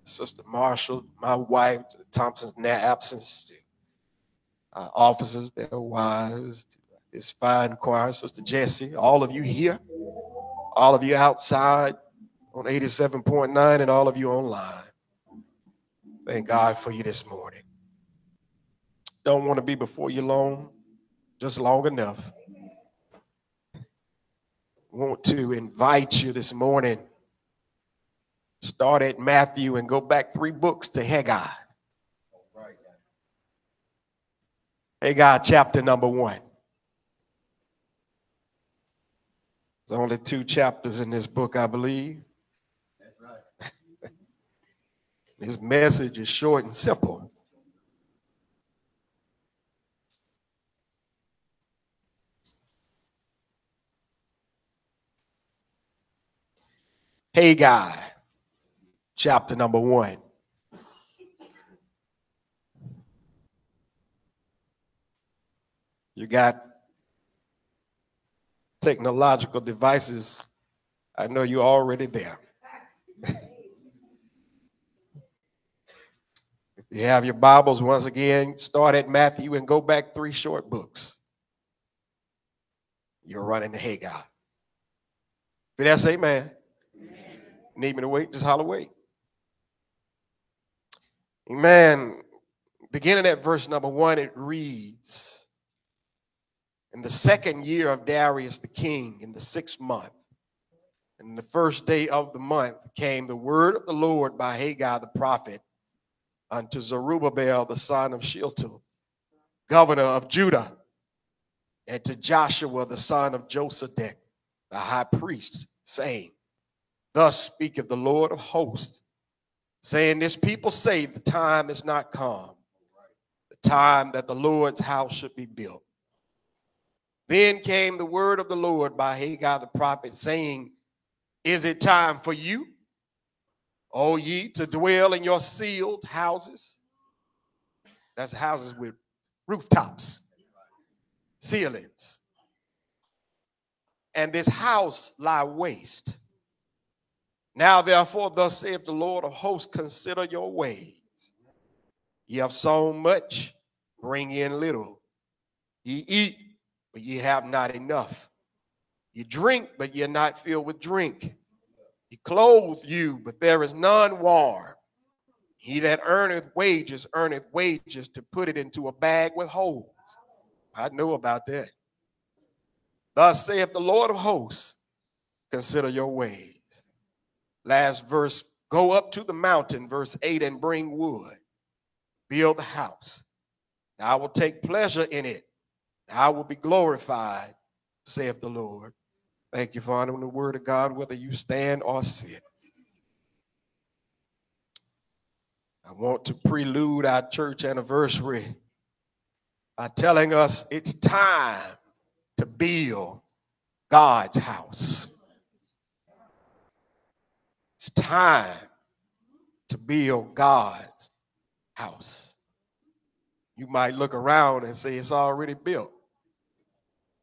Sister Marshall, my wife, to the Thompsons their absence, to uh, officers, their wives, to this fine choir, Sister Jessie, all of you here, all of you outside on 87.9, and all of you online. Thank God for you this morning. Don't want to be before you long, just long enough. Want to invite you this morning. Start at Matthew and go back three books to Haggai. Haggai chapter number one. There's only two chapters in this book, I believe. His message is short and simple. Haggai, chapter number one. You got technological devices. I know you're already there. if you have your Bibles, once again, start at Matthew and go back three short books. You're running to Haggai. If that's amen. Need me to wait? Just holler wait. Amen. Beginning at verse number one, it reads In the second year of Darius the king, in the sixth month, and the first day of the month, came the word of the Lord by Haggai the prophet unto Zerubbabel the son of Shealtiel, governor of Judah, and to Joshua the son of Josedech, the high priest, saying, Thus speaketh the Lord of hosts, saying, This people say the time is not come, the time that the Lord's house should be built. Then came the word of the Lord by Haggai the prophet, saying, Is it time for you, O ye, to dwell in your cieled houses? That's houses with rooftops, ceilings. And this house lie waste now, therefore, thus saith the Lord of hosts, consider your ways. Ye have sown much, bring in little. Ye eat, but ye have not enough. You drink, but ye are not filled with drink. He clothe you, but there is none warm. He that earneth wages, earneth wages to put it into a bag with holes. I know about that. Thus saith the Lord of hosts, consider your ways. Last verse go up to the mountain, verse 8, and bring wood, build the house. I will take pleasure in it. I will be glorified, saith the Lord. Thank you for honoring the word of God, whether you stand or sit. I want to prelude our church anniversary by telling us it's time to build God's house. It's time to build God's house. You might look around and say it's already built.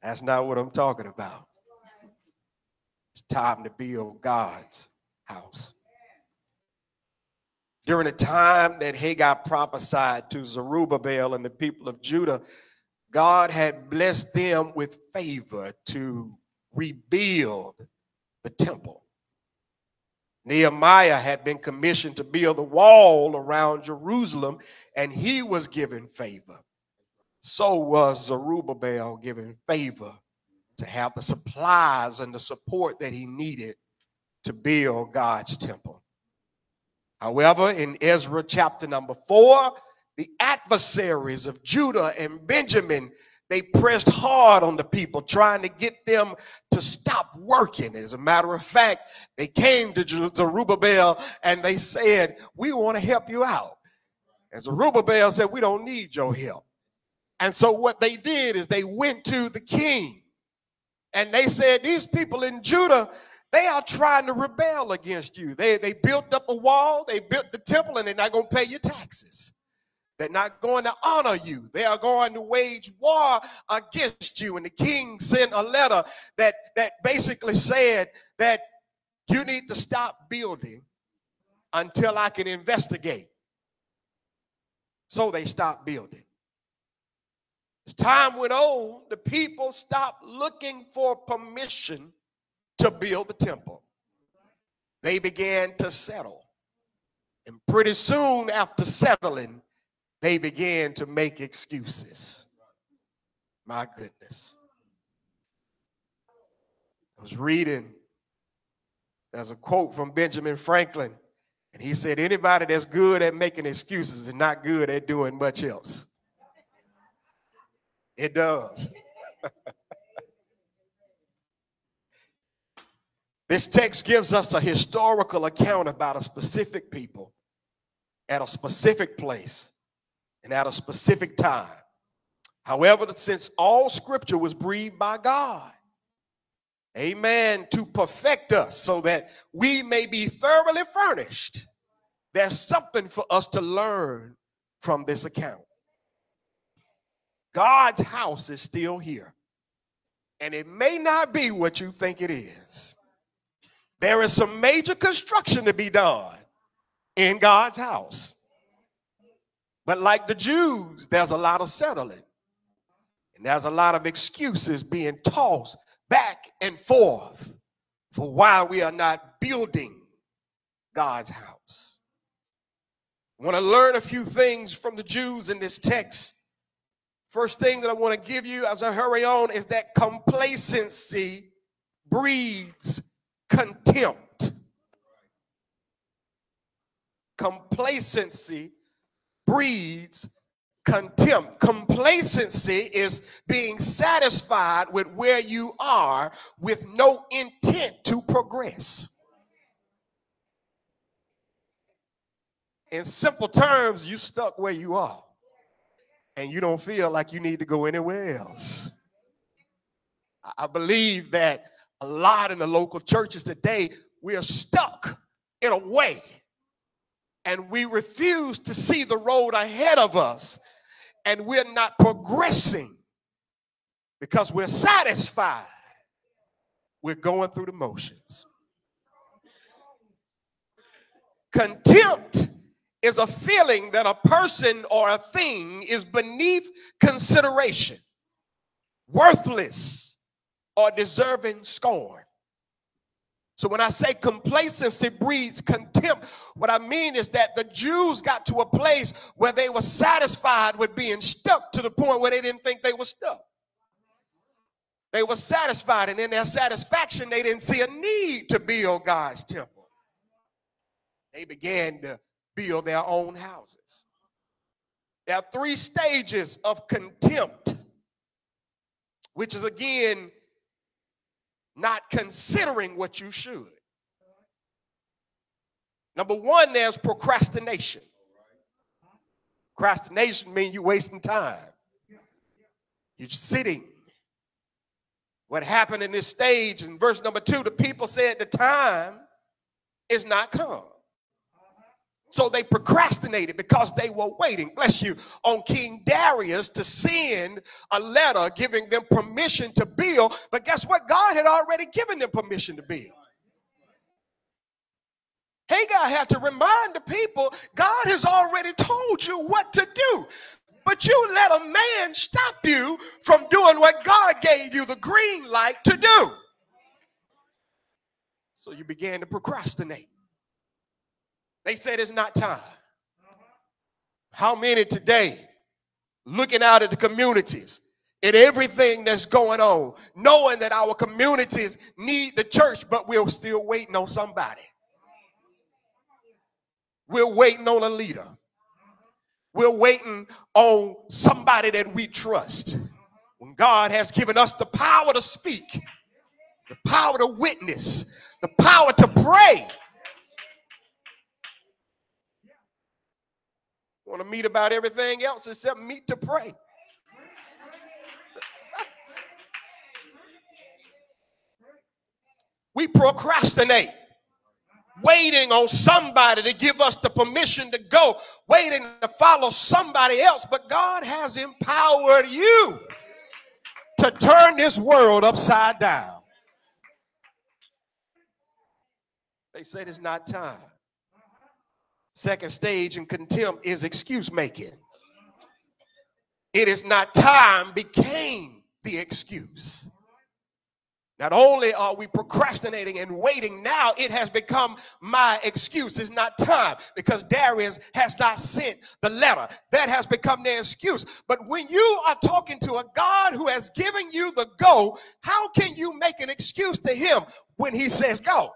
That's not what I'm talking about. It's time to build God's house. During the time that Haggai prophesied to Zerubbabel and the people of Judah, God had blessed them with favor to rebuild the temple. Nehemiah had been commissioned to build the wall around Jerusalem, and he was given favor. So was Zerubbabel given favor to have the supplies and the support that he needed to build God's temple. However, in Ezra chapter number four, the adversaries of Judah and Benjamin they pressed hard on the people, trying to get them to stop working. As a matter of fact, they came to Zerubbabel and they said, We want to help you out. And Zerubbabel said, We don't need your help. And so what they did is they went to the king and they said, These people in Judah, They are trying to rebel against you. They, they built up a wall, they built the temple, and they're not going to pay your taxes. They're not going to honor you. They are going to wage war against you. And the king sent a letter that, that basically said that you need to stop building until I can investigate. So they stopped building. As time went on, the people stopped looking for permission to build the temple. They began to settle. And pretty soon after settling, they began to make excuses. My goodness. I was reading, there's a quote from Benjamin Franklin, and he said, Anybody that's good at making excuses is not good at doing much else. It does. this text gives us a historical account about a specific people at a specific place and at a specific time. However, since all scripture was breathed by God, amen, to perfect us so that we may be thoroughly furnished, there's something for us to learn from this account. God's house is still here. And it may not be what you think it is. There is some major construction to be done in God's house. But like the Jews, there's a lot of settling. And there's a lot of excuses being tossed back and forth for why we are not building God's house. I want to learn a few things from the Jews in this text First thing that I want to give you as I hurry on is that complacency breeds contempt. Complacency breeds contempt. Complacency is being satisfied with where you are with no intent to progress. In simple terms, you stuck where you are and you don't feel like you need to go anywhere else. I believe that a lot in the local churches today, we are stuck in a way and we refuse to see the road ahead of us and we're not progressing because we're satisfied. We're going through the motions. Contempt is a feeling that a person or a thing is beneath consideration, worthless, or deserving scorn. So when I say complacency breeds contempt, what I mean is that the Jews got to a place where they were satisfied with being stuck to the point where they didn't think they were stuck. They were satisfied, and in their satisfaction, they didn't see a need to build God's temple. They began to build their own houses. There are three stages of contempt, which is again not considering what you should. Number one, there's procrastination. Procrastination means you're wasting time. You're sitting. What happened in this stage in verse number two, the people said the time is not come. So they procrastinated because they were waiting, bless you, on King Darius to send a letter giving them permission to build. But guess what? God had already given them permission to build. Haggai had to remind the people God has already told you what to do. But you let a man stop you from doing what God gave you the green light to do. So you began to procrastinate. They said it's not time. How many today looking out at the communities at everything that's going on, knowing that our communities need the church, but we're still waiting on somebody? We're waiting on a leader. We're waiting on somebody that we trust. When God has given us the power to speak, the power to witness, the power to pray, Want to meet about everything else except meet to pray. We procrastinate, waiting on somebody to give us the permission to go, waiting to follow somebody else. But God has empowered you to turn this world upside down. They said it's not time. Second stage in contempt is excuse making. It is not time became the excuse. Not only are we procrastinating and waiting, now it has become my excuse. It's not time because Darius has not sent the letter. That has become their excuse. But when you are talking to a God who has given you the go, how can you make an excuse to him when he says go?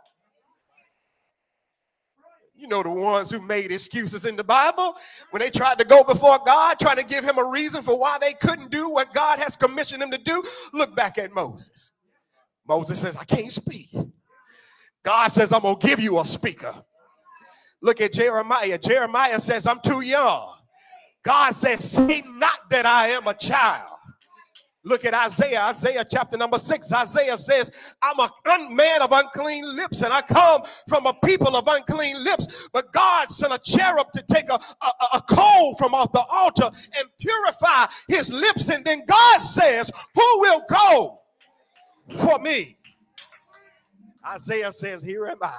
You know the ones who made excuses in the Bible when they tried to go before God, trying to give him a reason for why they couldn't do what God has commissioned them to do. Look back at Moses. Moses says, I can't speak. God says, I'm going to give you a speaker. Look at Jeremiah. Jeremiah says, I'm too young. God says, See not that I am a child. Look at Isaiah, Isaiah chapter number six. Isaiah says, I'm a man of unclean lips, and I come from a people of unclean lips. But God sent a cherub to take a, a, a coal from off the altar and purify his lips. And then God says, Who will go for me? Isaiah says, Here am I.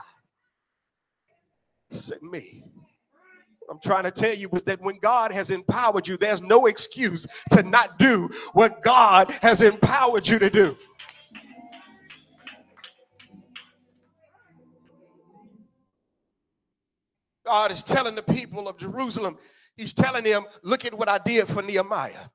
Send me. I'm trying to tell you is that when God has empowered you, there's no excuse to not do what God has empowered you to do. God is telling the people of Jerusalem, He's telling them, Look at what I did for Nehemiah.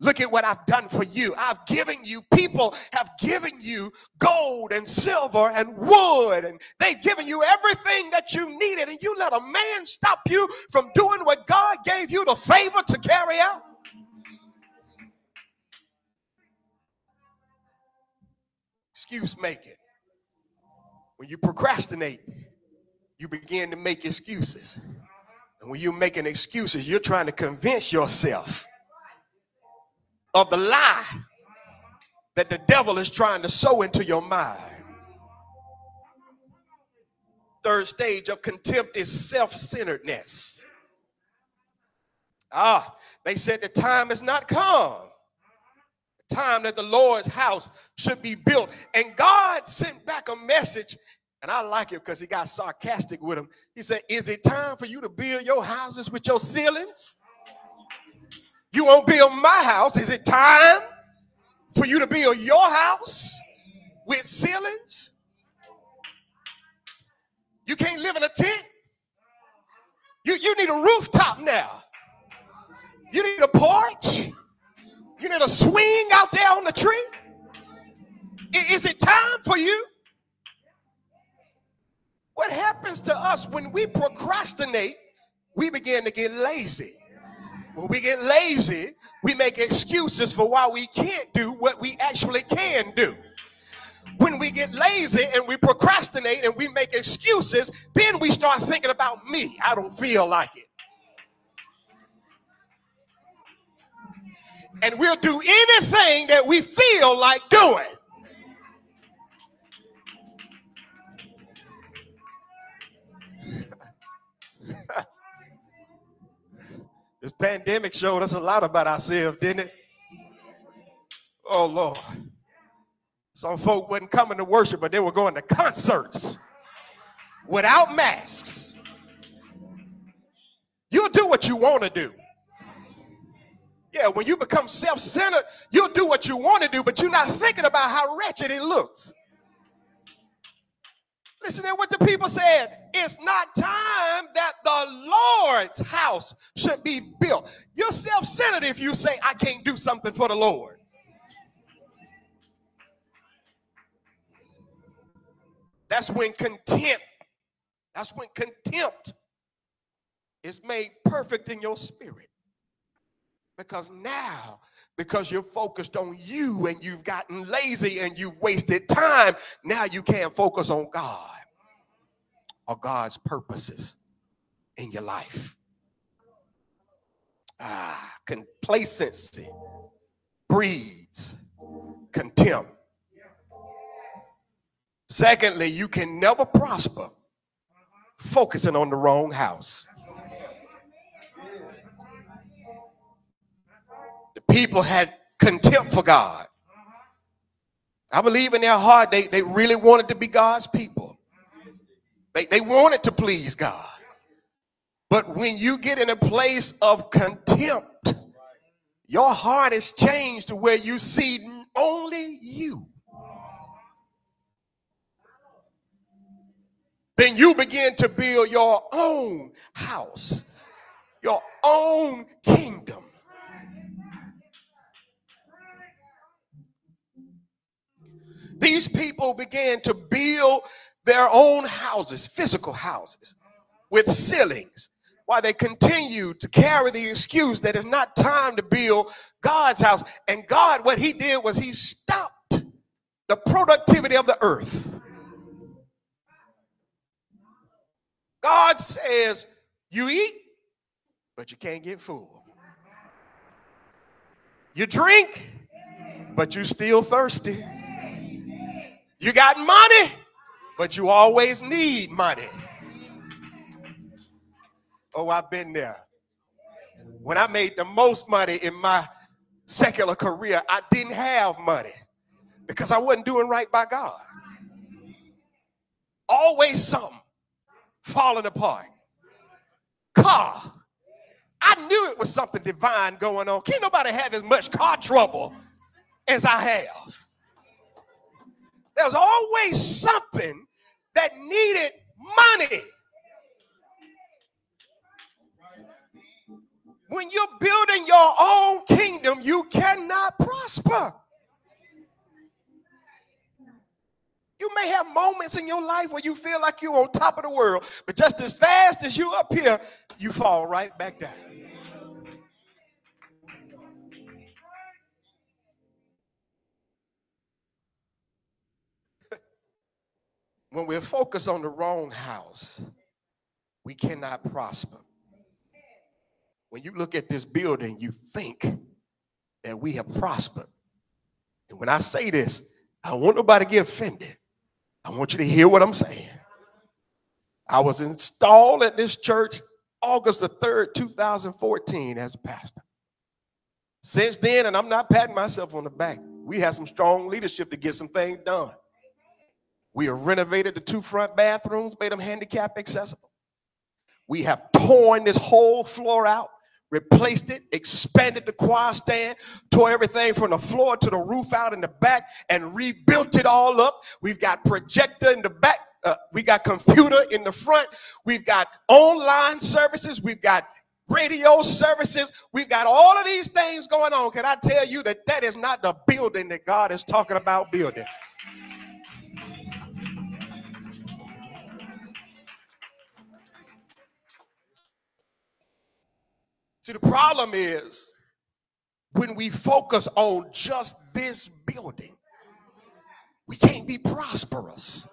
Look at what I've done for you. I've given you, people have given you gold and silver and wood, and they've given you everything that you needed, and you let a man stop you from doing what God gave you the favor to carry out. Excuse making. When you procrastinate, you begin to make excuses. And when you're making excuses, you're trying to convince yourself of the lie that the devil is trying to sow into your mind. Third stage of contempt is self centeredness. Ah, they said the time has not come. The time that the Lord's house should be built. And God sent back a message, and I like it because he got sarcastic with him. He said, Is it time for you to build your houses with your ceilings? You won't build my house. Is it time for you to build your house with ceilings? You can't live in a tent. You, you need a rooftop now. You need a porch. You need a swing out there on the tree. Is it time for you? What happens to us when we procrastinate? We begin to get lazy. When we get lazy, we make excuses for why we can't do what we actually can do. When we get lazy and we procrastinate and we make excuses, then we start thinking about me. I don't feel like it. And we'll do anything that we feel like doing. This pandemic showed us a lot about ourselves, didn't it? Oh Lord. Some folk wasn't coming to worship, but they were going to concerts without masks. You'll do what you want to do. Yeah, when you become self-centered, you'll do what you want to do, but you're not thinking about how wretched it looks. Listen to what the people said. It's not time that the Lord's house should be built. You're self centered if you say, I can't do something for the Lord. That's when contempt, that's when contempt is made perfect in your spirit. Because now, because you're focused on you and you've gotten lazy and you've wasted time, now you can't focus on God or God's purposes in your life. Ah, complacency breeds contempt. Secondly, you can never prosper focusing on the wrong house. People had contempt for God. I believe in their heart they, they really wanted to be God's people. They, they wanted to please God. But when you get in a place of contempt, your heart is changed to where you see only you. Then you begin to build your own house, your own kingdom. These people began to build their own houses, physical houses, with ceilings, while they continue to carry the excuse that it's not time to build God's house. And God, what He did was He stopped the productivity of the earth. God says, You eat, but you can't get full. You drink, but you're still thirsty. You got money, but you always need money. Oh, I've been there. When I made the most money in my secular career, I didn't have money because I wasn't doing right by God. Always something falling apart. Car. I knew it was something divine going on. Can't nobody have as much car trouble as I have. There's always something that needed money. When you're building your own kingdom, you cannot prosper. You may have moments in your life where you feel like you're on top of the world, but just as fast as you up here, you fall right back down. When we're focused on the wrong house, we cannot prosper. When you look at this building, you think that we have prospered. And when I say this, I want nobody to get offended. I want you to hear what I'm saying. I was installed at this church August the 3rd, 2014, as a pastor. Since then, and I'm not patting myself on the back, we had some strong leadership to get some things done. We have renovated the two front bathrooms, made them handicap accessible. We have torn this whole floor out, replaced it, expanded the choir stand, tore everything from the floor to the roof out in the back, and rebuilt it all up. We've got projector in the back. Uh, we got computer in the front. We've got online services. We've got radio services. We've got all of these things going on. Can I tell you that that is not the building that God is talking about building? See, the problem is when we focus on just this building, we can't be prosperous.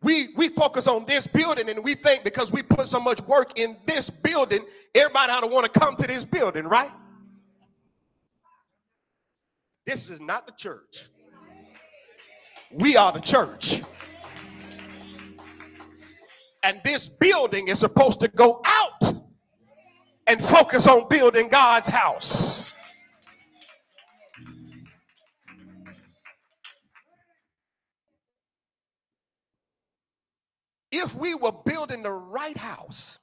We, we focus on this building and we think because we put so much work in this building, everybody ought to want to come to this building, right? This is not the church. We are the church. And this building is supposed to go out and focus on building God's house. If we were building the right house,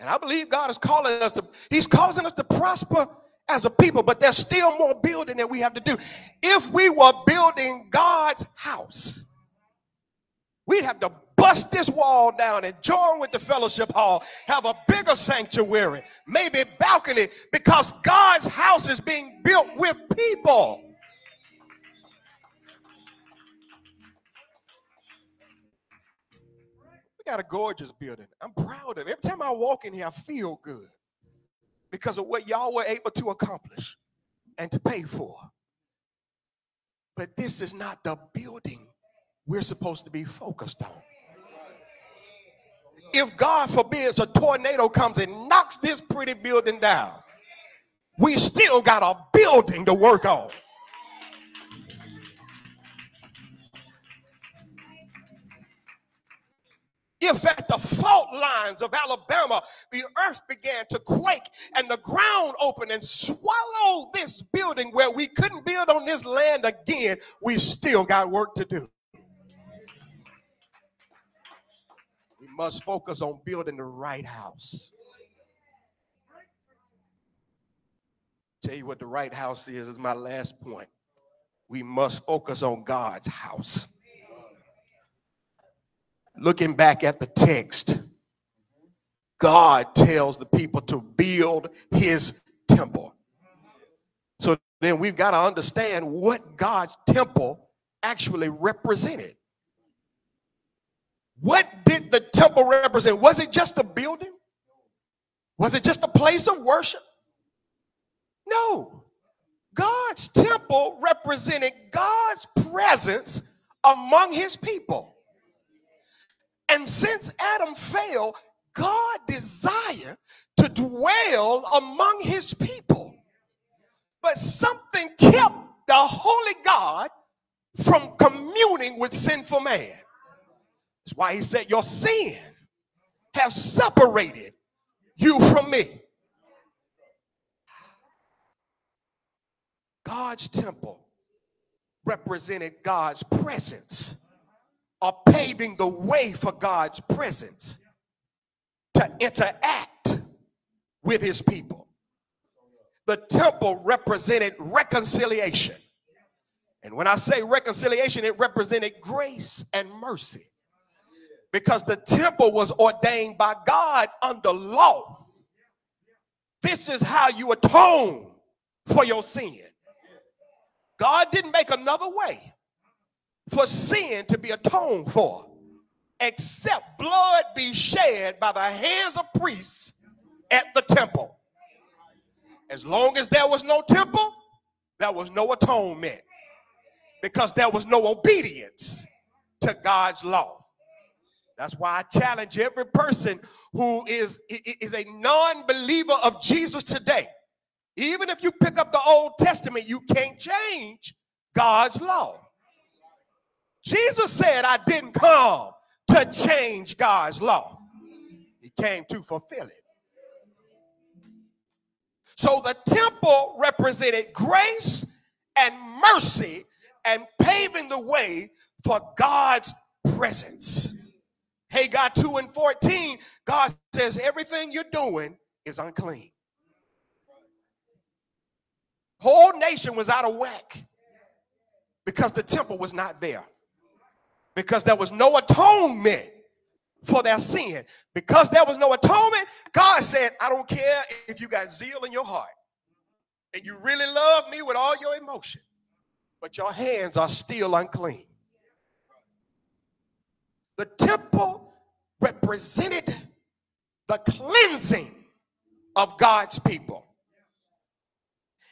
and I believe God is calling us to, He's causing us to prosper as a people, but there's still more building that we have to do. If we were building God's house, we'd have to bust this wall down and join with the fellowship hall, have a bigger sanctuary, maybe balcony, because God's house is being built with people. We got a gorgeous building. I'm proud of it. Every time I walk in here, I feel good because of what y'all were able to accomplish and to pay for. But this is not the building we're supposed to be focused on if God forbids a tornado comes and knocks this pretty building down, we still got a building to work on. If at the fault lines of Alabama, the earth began to quake and the ground opened and swallowed this building where we couldn't build on this land again, we still got work to do. Must focus on building the right house. Tell you what the right house is, is my last point. We must focus on God's house. Looking back at the text, God tells the people to build his temple. So then we've got to understand what God's temple actually represented. What did the temple represent? Was it just a building? Was it just a place of worship? No. God's temple represented God's presence among his people. And since Adam fell, God desired to dwell among his people. But something kept the holy God from communing with sinful man. That's why he said, Your sin has separated you from me. God's temple represented God's presence or paving the way for God's presence to interact with his people. The temple represented reconciliation. And when I say reconciliation, it represented grace and mercy. Because the temple was ordained by God under law. This is how you atone for your sin. God didn't make another way for sin to be atoned for except blood be shed by the hands of priests at the temple. As long as there was no temple, there was no atonement because there was no obedience to God's law. That's why I challenge every person who is, is a non believer of Jesus today even if you pick up the Old Testament, you can't change God's law. Jesus said, I didn't come to change God's law, He came to fulfill it. So the temple represented grace and mercy and paving the way for God's presence. Haggai 2 and 14, God says, everything you're doing is unclean whole nation was out of whack because the temple was not there. Because there was no atonement for their sin. Because there was no atonement, God said, I don't care if you got zeal in your heart and you really love me with all your emotion, but your hands are still unclean. The temple represented the cleansing of God's people.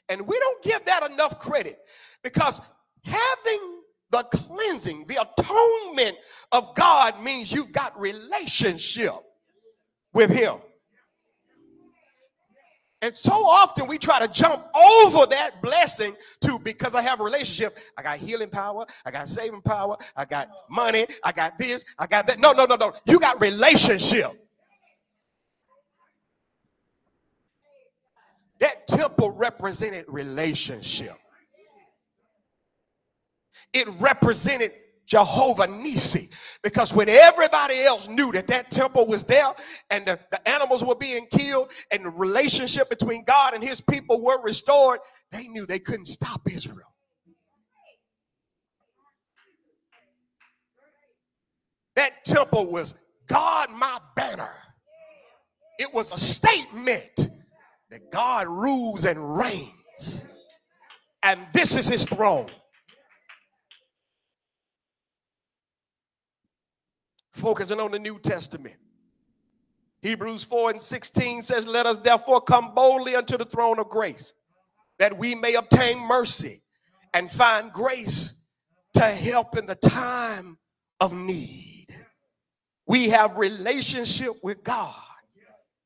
And we don't give that enough credit because having the cleansing, the atonement of God means you've got relationship with him. And so often we try to jump over that blessing to because I have a relationship. I got healing power, I got saving power, I got money, I got this, I got that. No, no, no, no. You got relationship. That temple represented relationship. It represented Jehovah Nisi. Because when everybody else knew that that temple was there and the, the, animals were being killed and the relationship between God and his people were restored, they knew they couldn't stop Israel. That temple was God my banner. It was a statement that God rules and reigns. And this is his throne. Focusing on the New Testament. Hebrews 4 and 16 says, Let us therefore come boldly unto the throne of grace, that we may obtain mercy and find grace to help in the time of need. We have relationship with God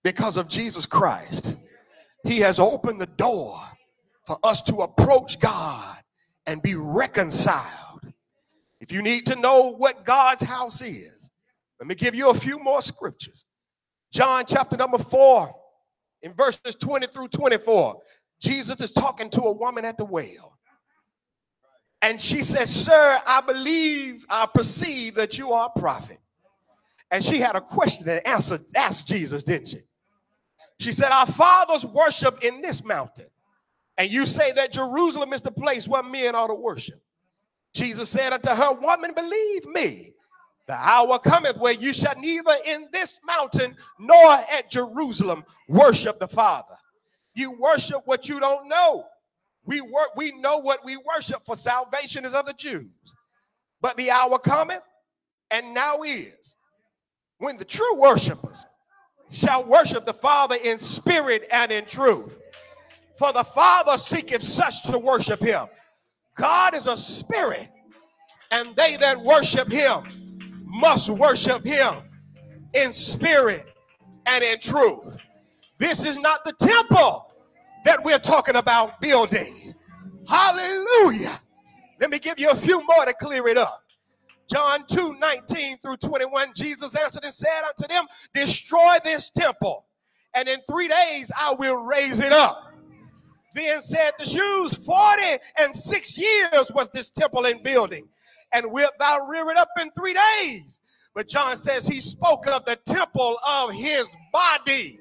because of Jesus Christ. He has opened the door for us to approach God and be reconciled. If you need to know what God's house is, Let me give you a few more scriptures. John chapter number four, in verses 20 through 24. Jesus is talking to a woman at the well. And she said, Sir, I believe, I perceive that you are a prophet. And she had a question and answer, asked Jesus, didn't she? She said, Our fathers worship in this mountain. And you say that Jerusalem is the place where men ought to worship. Jesus said unto her, Woman, believe me, the hour cometh where you shall neither in this mountain nor at Jerusalem worship the Father. You worship what you don't know. We work, we know what we worship, for salvation is of the Jews. But the hour cometh, and now is, when the true worshipers shall worship the Father in spirit and in truth. For the Father seeketh such to worship him. God is a spirit, and they that worship him must worship him in spirit and in truth. This is not the temple that we're talking about building. Hallelujah. Let me give you a few more to clear it up. John 2 19 through 21, Jesus answered and said unto them, Destroy this temple, and in three days I will raise it up. Then said the Jews, 40 and six years was this temple in building, and wilt thou rear it up in three days? But John says he spoke of the temple of his body.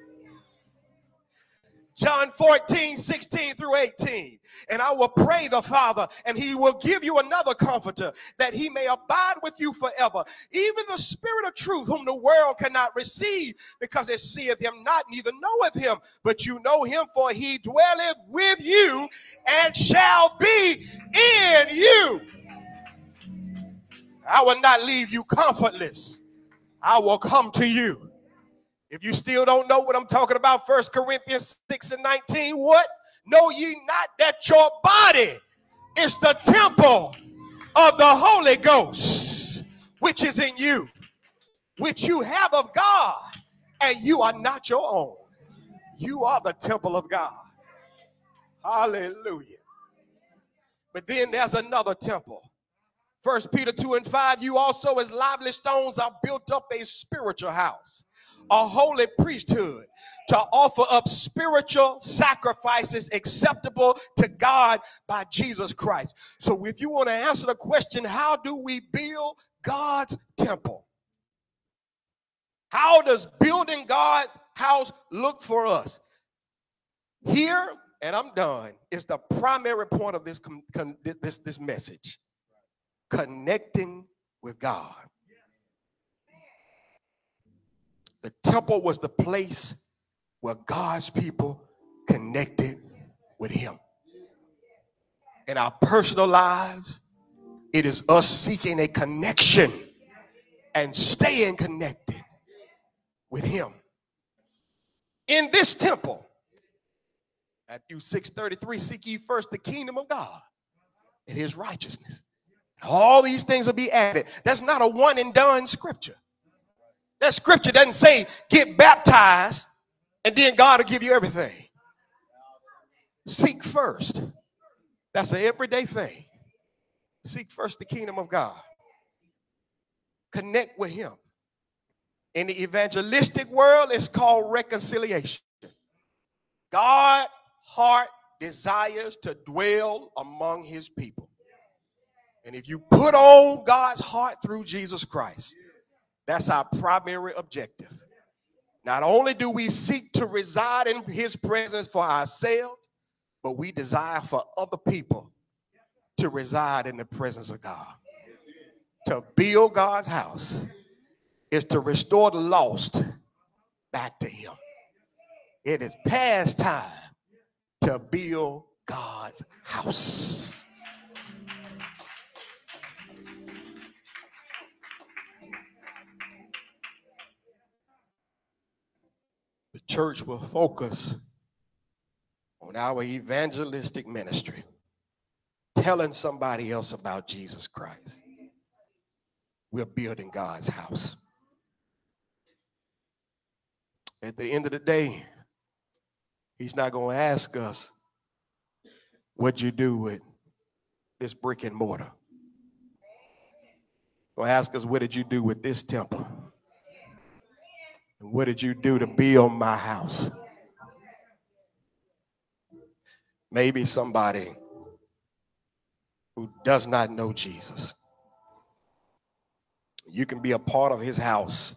John 14, 16 through 18. And I will pray the Father, and he will give you another comforter, that he may abide with you forever. Even the Spirit of truth, whom the world cannot receive, because it seeth him not, neither knoweth him, but you know him, for he dwelleth with you and shall be in you. I will not leave you comfortless. I will come to you. If you still don't know what I'm talking about, First Corinthians 6 and 19, what? Know ye not that your body is the temple of the Holy Ghost, which is in you, which you have of God, and you are not your own. You are the temple of God. Hallelujah. But then there's another temple. First Peter 2 and 5, you also as lively stones are built up a spiritual house a holy priesthood to offer up spiritual sacrifices acceptable to God by Jesus Christ. So, if you want to answer the question, how do we build God's temple? How does building God's house look for us? Here, and I'm done, is the primary point of this, this, this message connecting with God. The temple was the place where God's people connected with Him. In our personal lives, it is us seeking a connection and staying connected with Him. In this temple, Matthew 6:33, seek ye first the kingdom of God and his righteousness. All these things will be added. That's not a one and done scripture. That scripture doesn't say get baptized and then God will give you everything. Seek first. That's an everyday thing. Seek first the kingdom of God. Connect with Him. In the evangelistic world, it's called reconciliation. God heart desires to dwell among his people. And if you put on God's heart through Jesus Christ, that's our primary objective. Not only do we seek to reside in his presence for ourselves, but we desire for other people to reside in the presence of God. To build God's house is to restore the lost back to him. It is past time to build God's house. Church will focus on our evangelistic ministry, telling somebody else about Jesus Christ. We're building God's house. At the end of the day, He's not going to ask us what you do with this brick and mortar. He'll ask us, what did you do with this temple? And what did you do to build my house? Maybe somebody who does not know Jesus. You can be a part of his house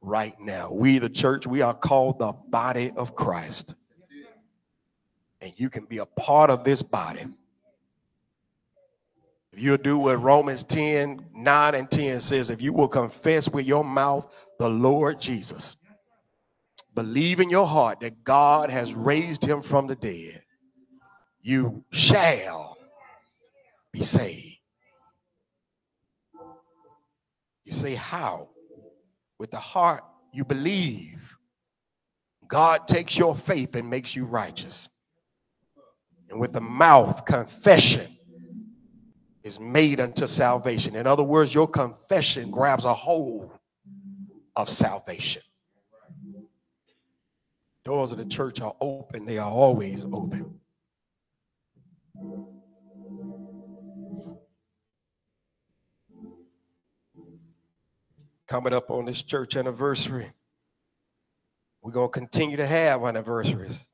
right now. We, the church, we are called the body of Christ. And you can be a part of this body. If you'll do what Romans 10 9 and 10 says, if you will confess with your mouth the Lord Jesus, believe in your heart that God has raised him from the dead, you shall be saved. You say, How? With the heart, you believe. God takes your faith and makes you righteous. And with the mouth, confession is made unto salvation. In other words, your confession grabs a hold of salvation. Doors of the church are open, they are always open. Coming up on this church anniversary, we're going to continue to have anniversaries.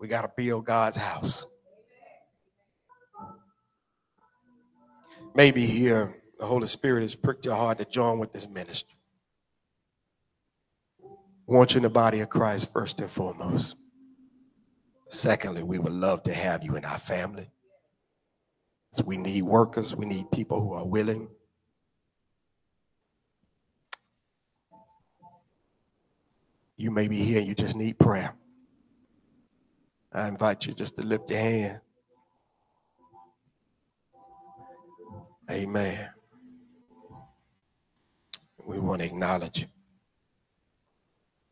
We got to build God's house. Maybe here the Holy Spirit has pricked your heart to join with this ministry. Want you in the body of Christ first and foremost. Secondly, we would love to have you in our family. So we need workers, we need people who are willing. You may be here, you just need prayer. I invite you just to lift your hand. Amen. We want to acknowledge you.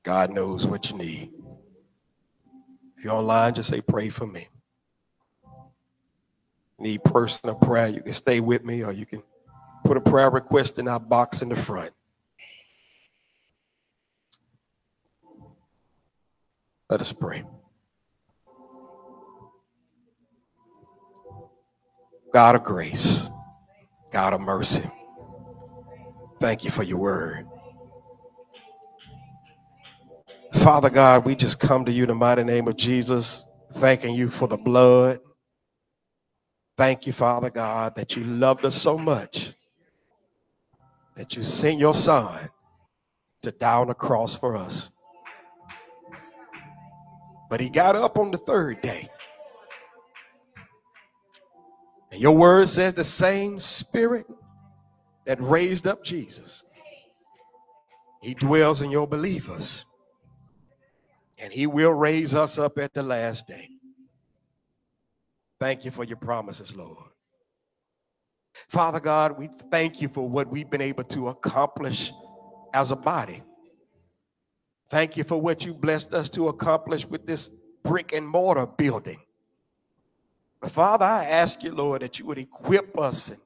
God knows what you need. If you're online, just say, pray for me. Need personal prayer, you can stay with me or you can put a prayer request in our box in the front. Let us pray. God of grace. God of mercy. Thank you for your word. Father God, we just come to you in the mighty name of Jesus, thanking you for the blood. Thank you, Father God, that you loved us so much that you sent your son to die on the cross for us. But he got up on the third day and your word says the same spirit that raised up Jesus, he dwells in your believers. And he will raise us up at the last day. Thank you for your promises, Lord. Father God, we thank you for what we've been able to accomplish as a body. Thank you for what you blessed us to accomplish with this brick and mortar building. Father, I ask you, Lord, that you would equip us and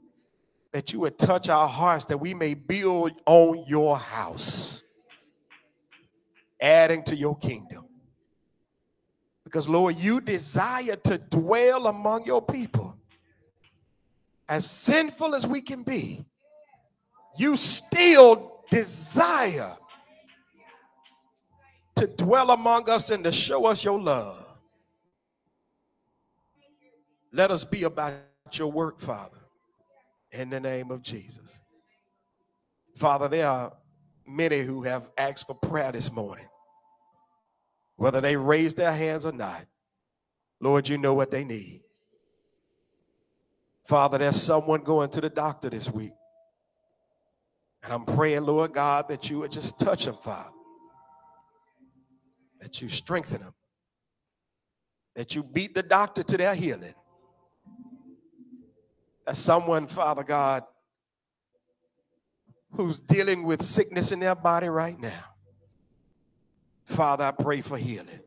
that you would touch our hearts that we may build on your house, adding to your kingdom. Because, Lord, you desire to dwell among your people. As sinful as we can be, you still desire to dwell among us and to show us your love. Let us be about your work, Father, in the name of Jesus. Father, there are many who have asked for prayer this morning, whether they raise their hands or not. Lord, you know what they need. Father, there's someone going to the doctor this week. And I'm praying, Lord God, that you would just touch them, Father. That you strengthen them. That you beat the doctor to their healing as someone, Father God, who's dealing with sickness in their body right now. Father, I pray for healing.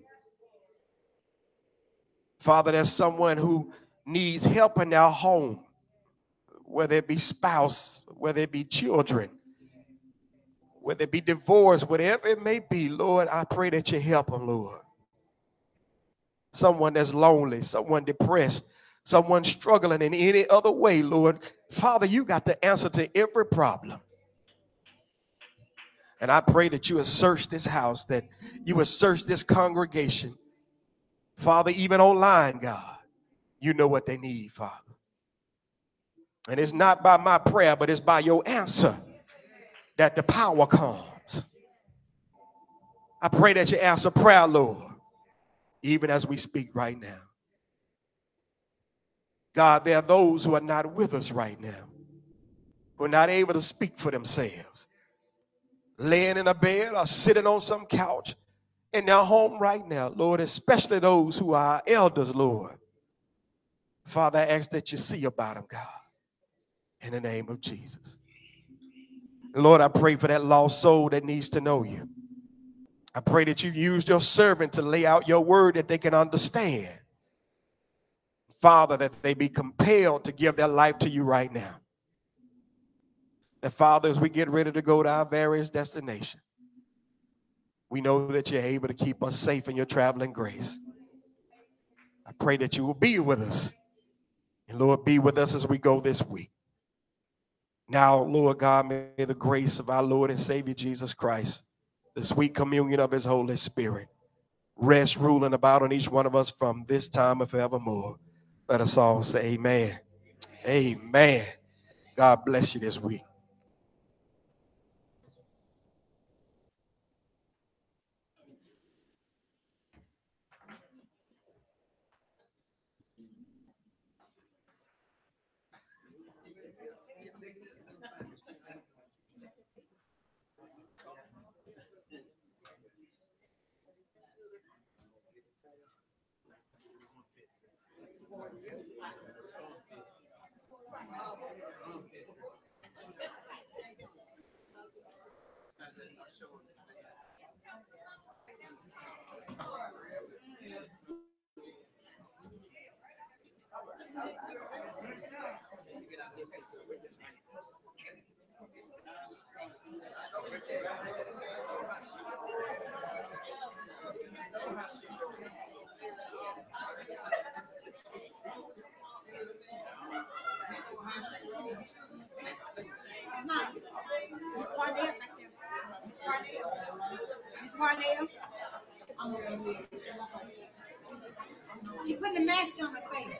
Father, there's someone who needs help in their home, whether it be spouse, whether it be children, whether it be divorce, whatever it may be, Lord, I pray that you help them, Lord. Someone that's lonely, someone depressed, someone struggling in any other way, Lord, Father, you got the answer to every problem. And I pray that you would search this house, that you would search this congregation. Father, even online, God, you know what they need, Father. And it's not by my prayer, but it's by your answer that the power comes. I pray that you answer prayer, Lord, even as we speak right now. God, there are those who are not with us right now, who are not able to speak for themselves, laying in a bed or sitting on some couch in their home right now, Lord, especially those who are elders, Lord. Father, I ask that you see about them, God, in the name of Jesus. Lord, I pray for that lost soul that needs to know you. I pray that you use your servant to lay out your word that they can understand. Father, that they be compelled to give their life to you right now. That, Father, as we get ready to go to our various destinations, we know that you're able to keep us safe in your traveling grace. I pray that you will be with us. And Lord, be with us as we go this week. Now, Lord God, may the grace of our Lord and Savior Jesus Christ, the sweet communion of his Holy Spirit, rest, ruling about on each one of us from this time and forevermore. Let us all say amen. Amen. God bless you this week. Miss Miss. She put the mask on her face.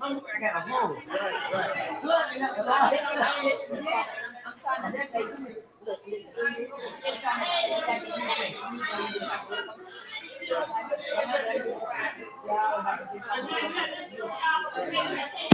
I got a home. Right, right. I'm trying to stay true. Look, listen, I'm trying to stay true.